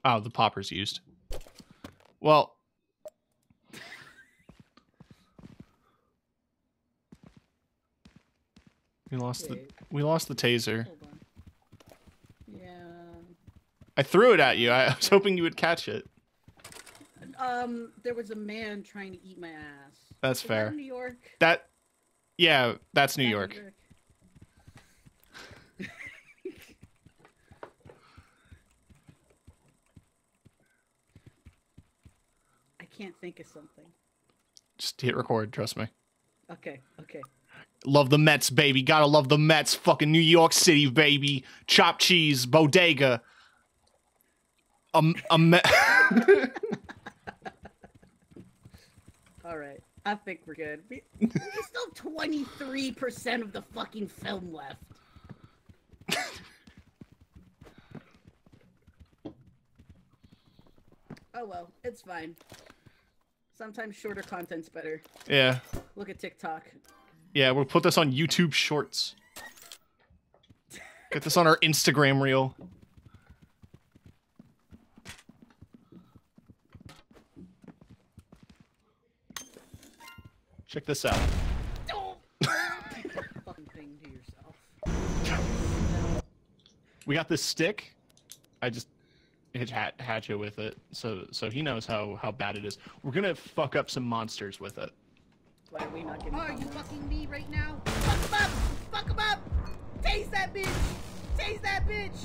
Oh, the popper's used. Well. We lost the we lost the taser. Yeah. I threw it at you. I was hoping you would catch it. Um, there was a man trying to eat my ass. That's Is fair. in New York. That Yeah, that's New That York. I can't think of something. Just hit record, trust me. Okay, okay. Love the Mets, baby. Gotta love the Mets. Fucking New York City, baby. Chopped cheese, bodega. Um, a me- All right. I think we're good. We, we still have 23% of the fucking film left. oh well, it's fine. Sometimes shorter content's better. yeah, Look at TikTok. Yeah. We'll put this on YouTube Shorts. Get this on our Instagram reel. Check this out. We got this stick. I just hit hat Hatchet with it, so so he knows how how bad it is. We're gonna fuck up some monsters with it. Why are we not getting? Are you fucking me right now? Fuck him up! Fuck him up! Tase that bitch! Taste that bitch!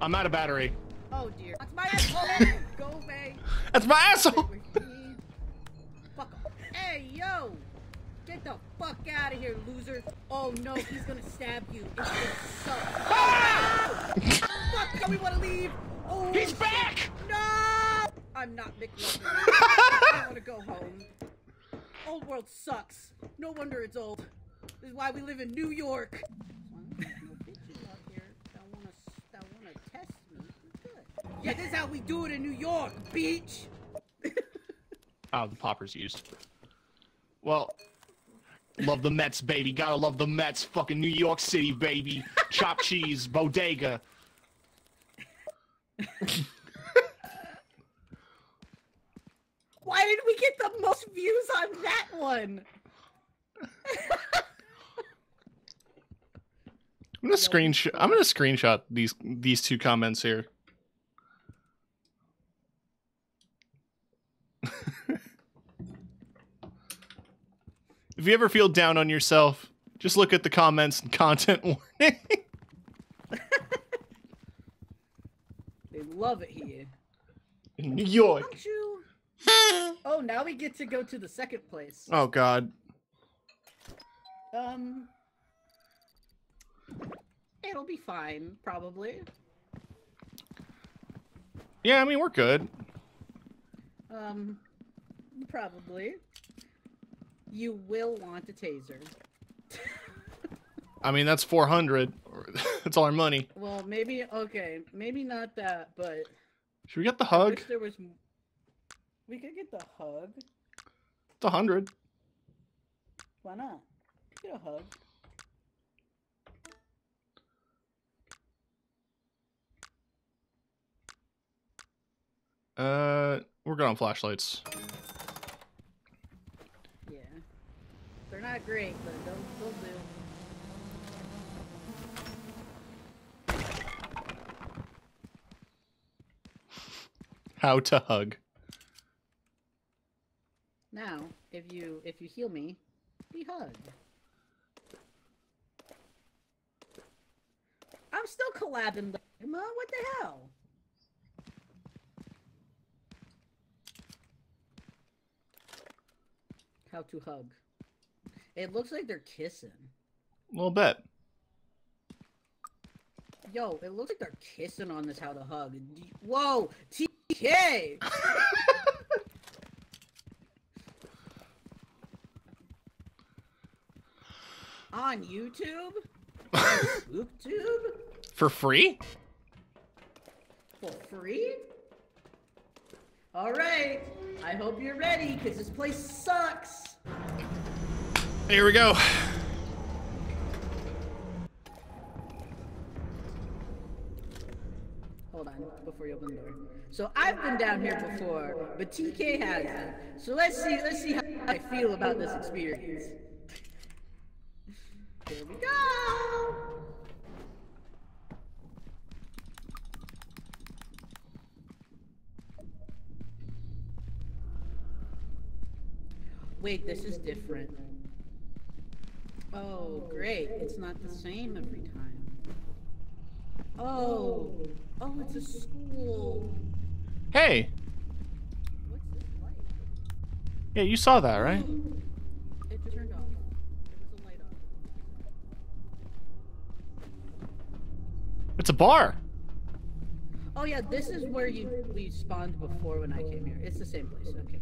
I'm out of battery. Oh dear. That's my asshole! Go away. That's my asshole. Fuck off. Hey, yo! Get the fuck out of here, loser! Oh no, he's gonna stab you. It's gonna suck. Oh, fuck, do we wanna leave? Oh, He's shit. back! No! I'm not McLovin. I wanna go home. Old world sucks. No wonder it's old. This is why we live in New York. Yeah, this is how we do it in New York, beach. Oh, the popper's used. Well, love the Mets, baby. Gotta love the Mets. Fucking New York City, baby. Chopped cheese, bodega. Why did we get the most views on that one? I'm gonna screenshot. I'm gonna screenshot these these two comments here. if you ever feel down on yourself, just look at the comments and content warning. They love it here. In New York. Oh, now we get to go to the second place. Oh God. Um, it'll be fine, probably. Yeah, I mean we're good. Um, probably. You will want a taser. I mean that's 400. That's all our money. Well, maybe okay, maybe not that, but Should we get the I hug? wish there was. We could get the hug. It's a hundred. Why not? Get a hug. Uh, we're good on flashlights. Yeah. They're not great, but they'll, they'll do. How to hug. Now, if you if you heal me, be hug. I'm still collabing, Sigma. What the hell? How to hug? It looks like they're kissing. A little bit. Yo, it looks like they're kissing on this how to hug. Whoa, TK! on YouTube? SpookTube? For free? For free? Alright, I hope you're ready, because this place sucks! Here we go. Hold on, before you open the door. So I've been down here before, but TK hasn't. So let's see, let's see how I feel about this experience. Here we go! Wait, this is different. Oh, great. It's not the same every time. Oh, oh, it's a school. Hey. What's this? Yeah, you saw that, right? It turned off. It's a bar. Oh yeah, this is where you we spawned before when I came here. It's the same place. Okay.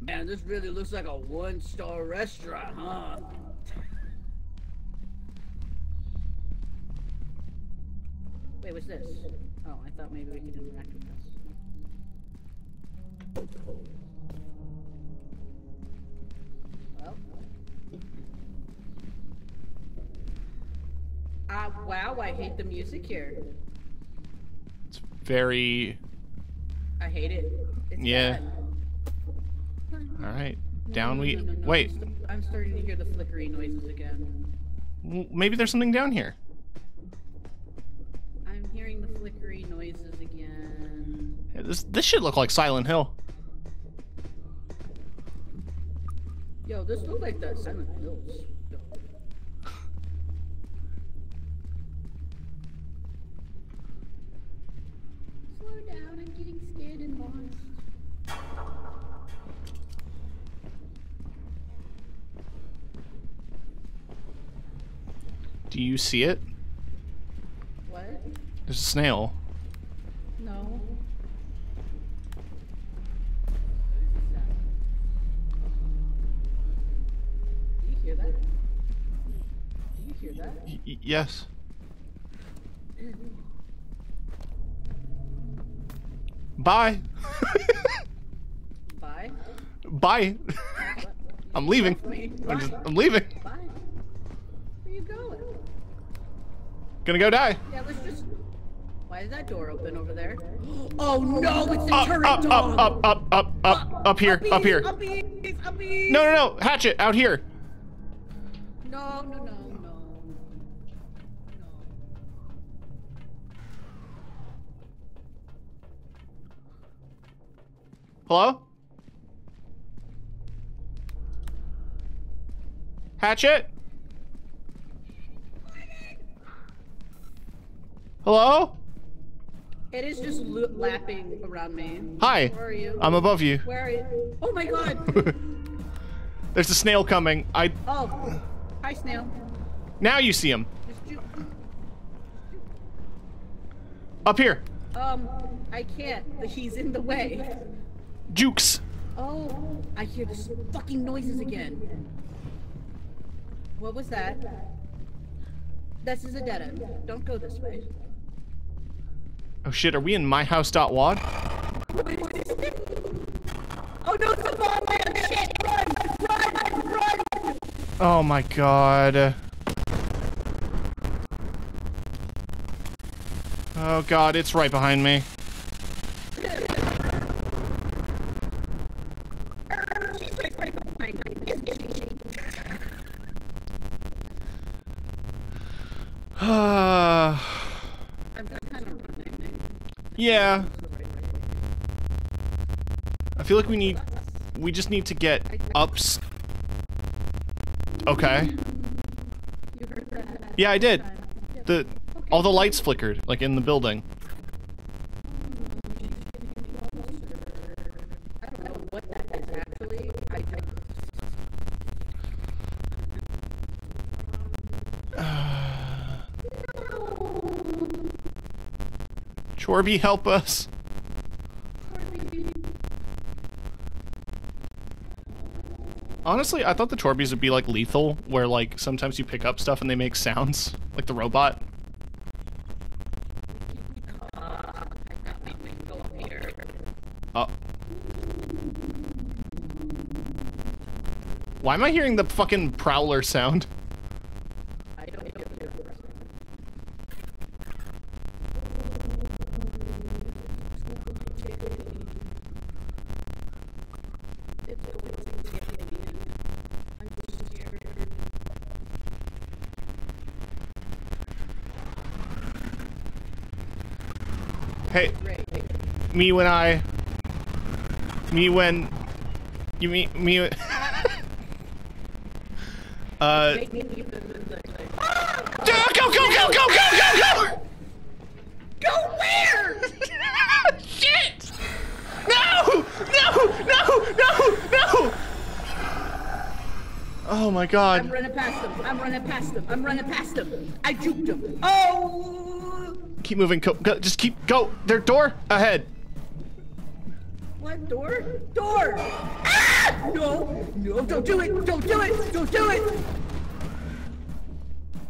Man, this really looks like a one-star restaurant, huh? Wait, what's this? Oh, I thought maybe we could interact with. Well. Ah, wow, I hate the music here. It's very. I hate it. It's Yeah. bad. All right. Down no, we. no, no, no, Wait. I'm, starting to hear the flickery noises again. Maybe there's something down here. I'm hearing the flickery noises again. Yeah, This this should look like Silent Hill. Yo, this looks like that Silent Hills. Yo. Slow down, I'm getting scared and lost. Do you see it? What? There's a snail. Yes. Bye. Bye. Bye. I'm leaving. I'm, just, I'm leaving. Bye. Where you going? Gonna go die. Yeah, let's just. Why is that door open over there? Oh no, it's the Up, turret up, dog! up, up, up, up, up, up here, up here. Uppies, uppies. No, no, no. Hatchet out here. No, no, no, Hello? Hatchet? Hello? It is just lapping around me. Hi. Where are you? I'm above you. Where are you? Oh my god! There's a snail coming. I Oh, hi snail. now you see him. Up here. um, I can't. He's in the way. Jukes. Oh, I hear this fucking noises again. What was that? This is a dead end. Don't go this way. Oh shit, are we in my house.wad? Oh no, it's a bomb! Shit! Run! Run! Run! Oh my god. Oh god, it's right behind me. I'm kind of running. Yeah. I feel like we need we just need to get ups. Okay. Yeah, I did. The all the lights flickered like in the building. I don't know what that is actually. I, I Chorby, help us. Honestly, I thought the Torbies would be like lethal, where like sometimes you pick up stuff and they make sounds, like the robot. Oh. Why am I hearing the fucking prowler sound? I don't hear it. It's always intimidating. I'm scared. Hey, Great. Me when I. Me when. You mean me? uh. Me in the Go go go go go go go! Go where? Shit! No! No! No! No! No! Oh my god. I'm running past them. I'm running past them. I'm running past them. I juked them. Oh! Keep moving. Go, go, just keep. Go. Their door ahead. No! Oh, don't do it! Don't do it! Don't do it!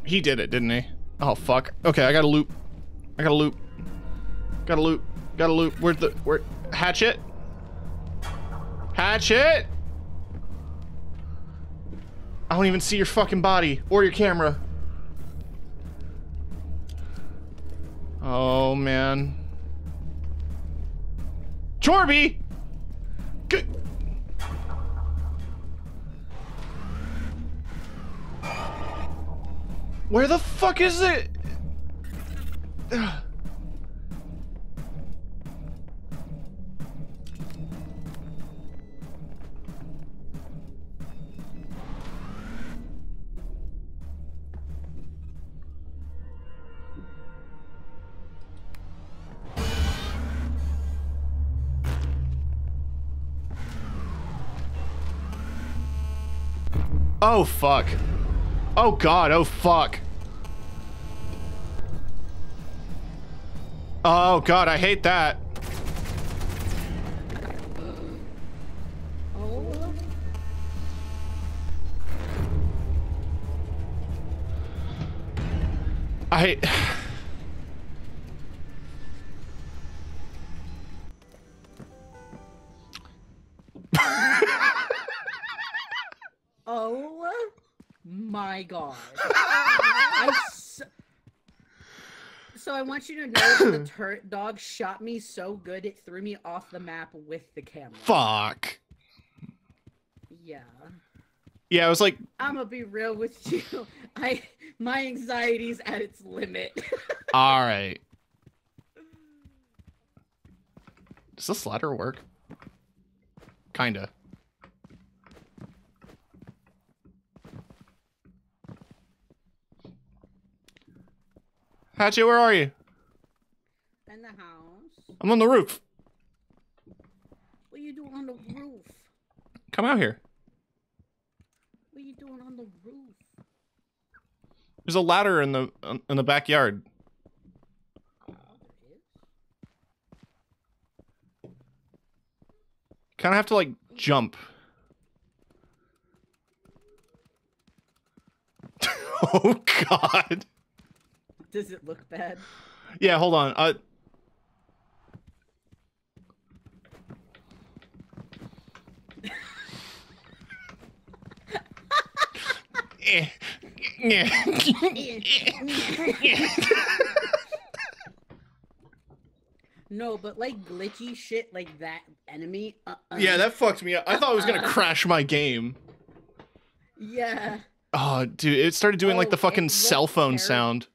He did it, didn't he? Oh fuck. Okay, I gotta loop. I gotta loop. Gotta loop. Gotta loop. Where's the where? Hatchet. Hatchet. I don't even see your fucking body or your camera. Oh man. Chorby. Where the fuck is it? Oh fuck. Oh god, oh fuck. Oh god, I hate that. Oh. I hate Oh my god. I s- so I want you to know that the turret dog shot me so good it threw me off the map with the camera. fuck. Yeah. Yeah, I was like, I'm gonna be real with you. I my anxiety's at its limit. all right. Does this ladder work? Kinda. Hatchet, where are you? In the house. I'm on the roof. What are you doing on the roof? Come out here. What are you doing on the roof? There's a ladder in the in the backyard. Oh, there is. Kind of have to like jump. oh god. Does it look bad? Yeah, hold on. Uh. No, but like glitchy shit like that enemy. Uh-uh. yeah, that fucked me up. I thought it was gonna crash my game. Yeah. Oh, dude, it started doing like Oh, the fucking cell phone terrible. sound.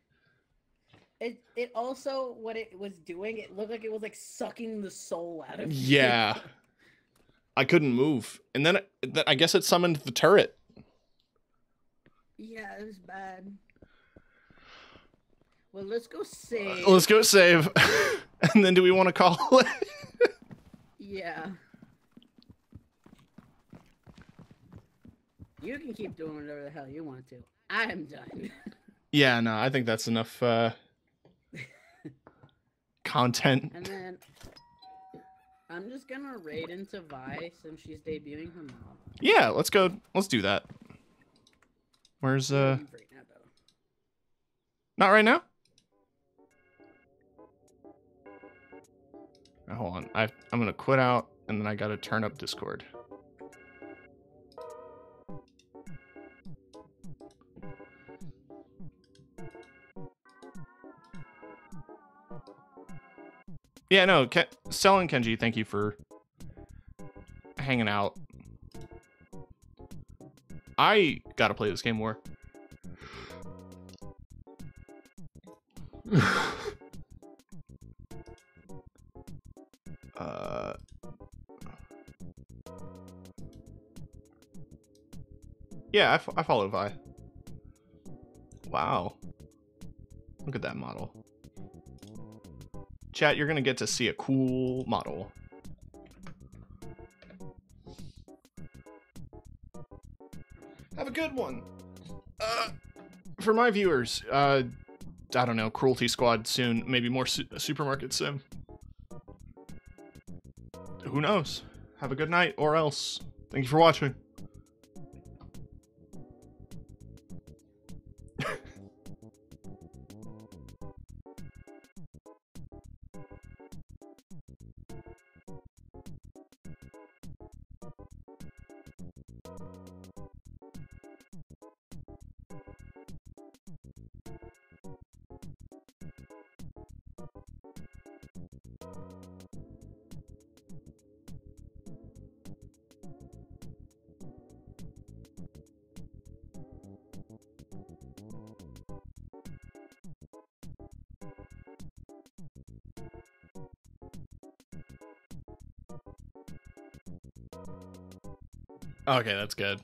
It also what it was doing. It looked like it was like sucking the soul out of. you. Yeah. I couldn't move. And then, I guess it summoned the turret. Yeah, it was bad. Well, let's go save. Let's go save. and then do we want to call it? Yeah. You can keep doing whatever the hell you want to. I'm done. yeah, no, I think that's enough uh content. And then I'm just gonna raid into Vi since she's debuting her mom. Yeah, let's go. Let's do that. Where's uh right now, not right now? Hold on. I I'm going to quit out and then I got to turn up Discord. Yeah, no, Ke- and Kenji, thank you for hanging out. I gotta play this game more. uh, yeah, I, I follow Vi. Wow. Look at that model. Chat, you're gonna get to see a cool model. Have a good one. Uh, for my viewers, uh, I don't know, Cruelty Squad soon, maybe more su- Supermarket Sim. Who knows? Have a good night, or else. Thank you for watching. Okay, that's good.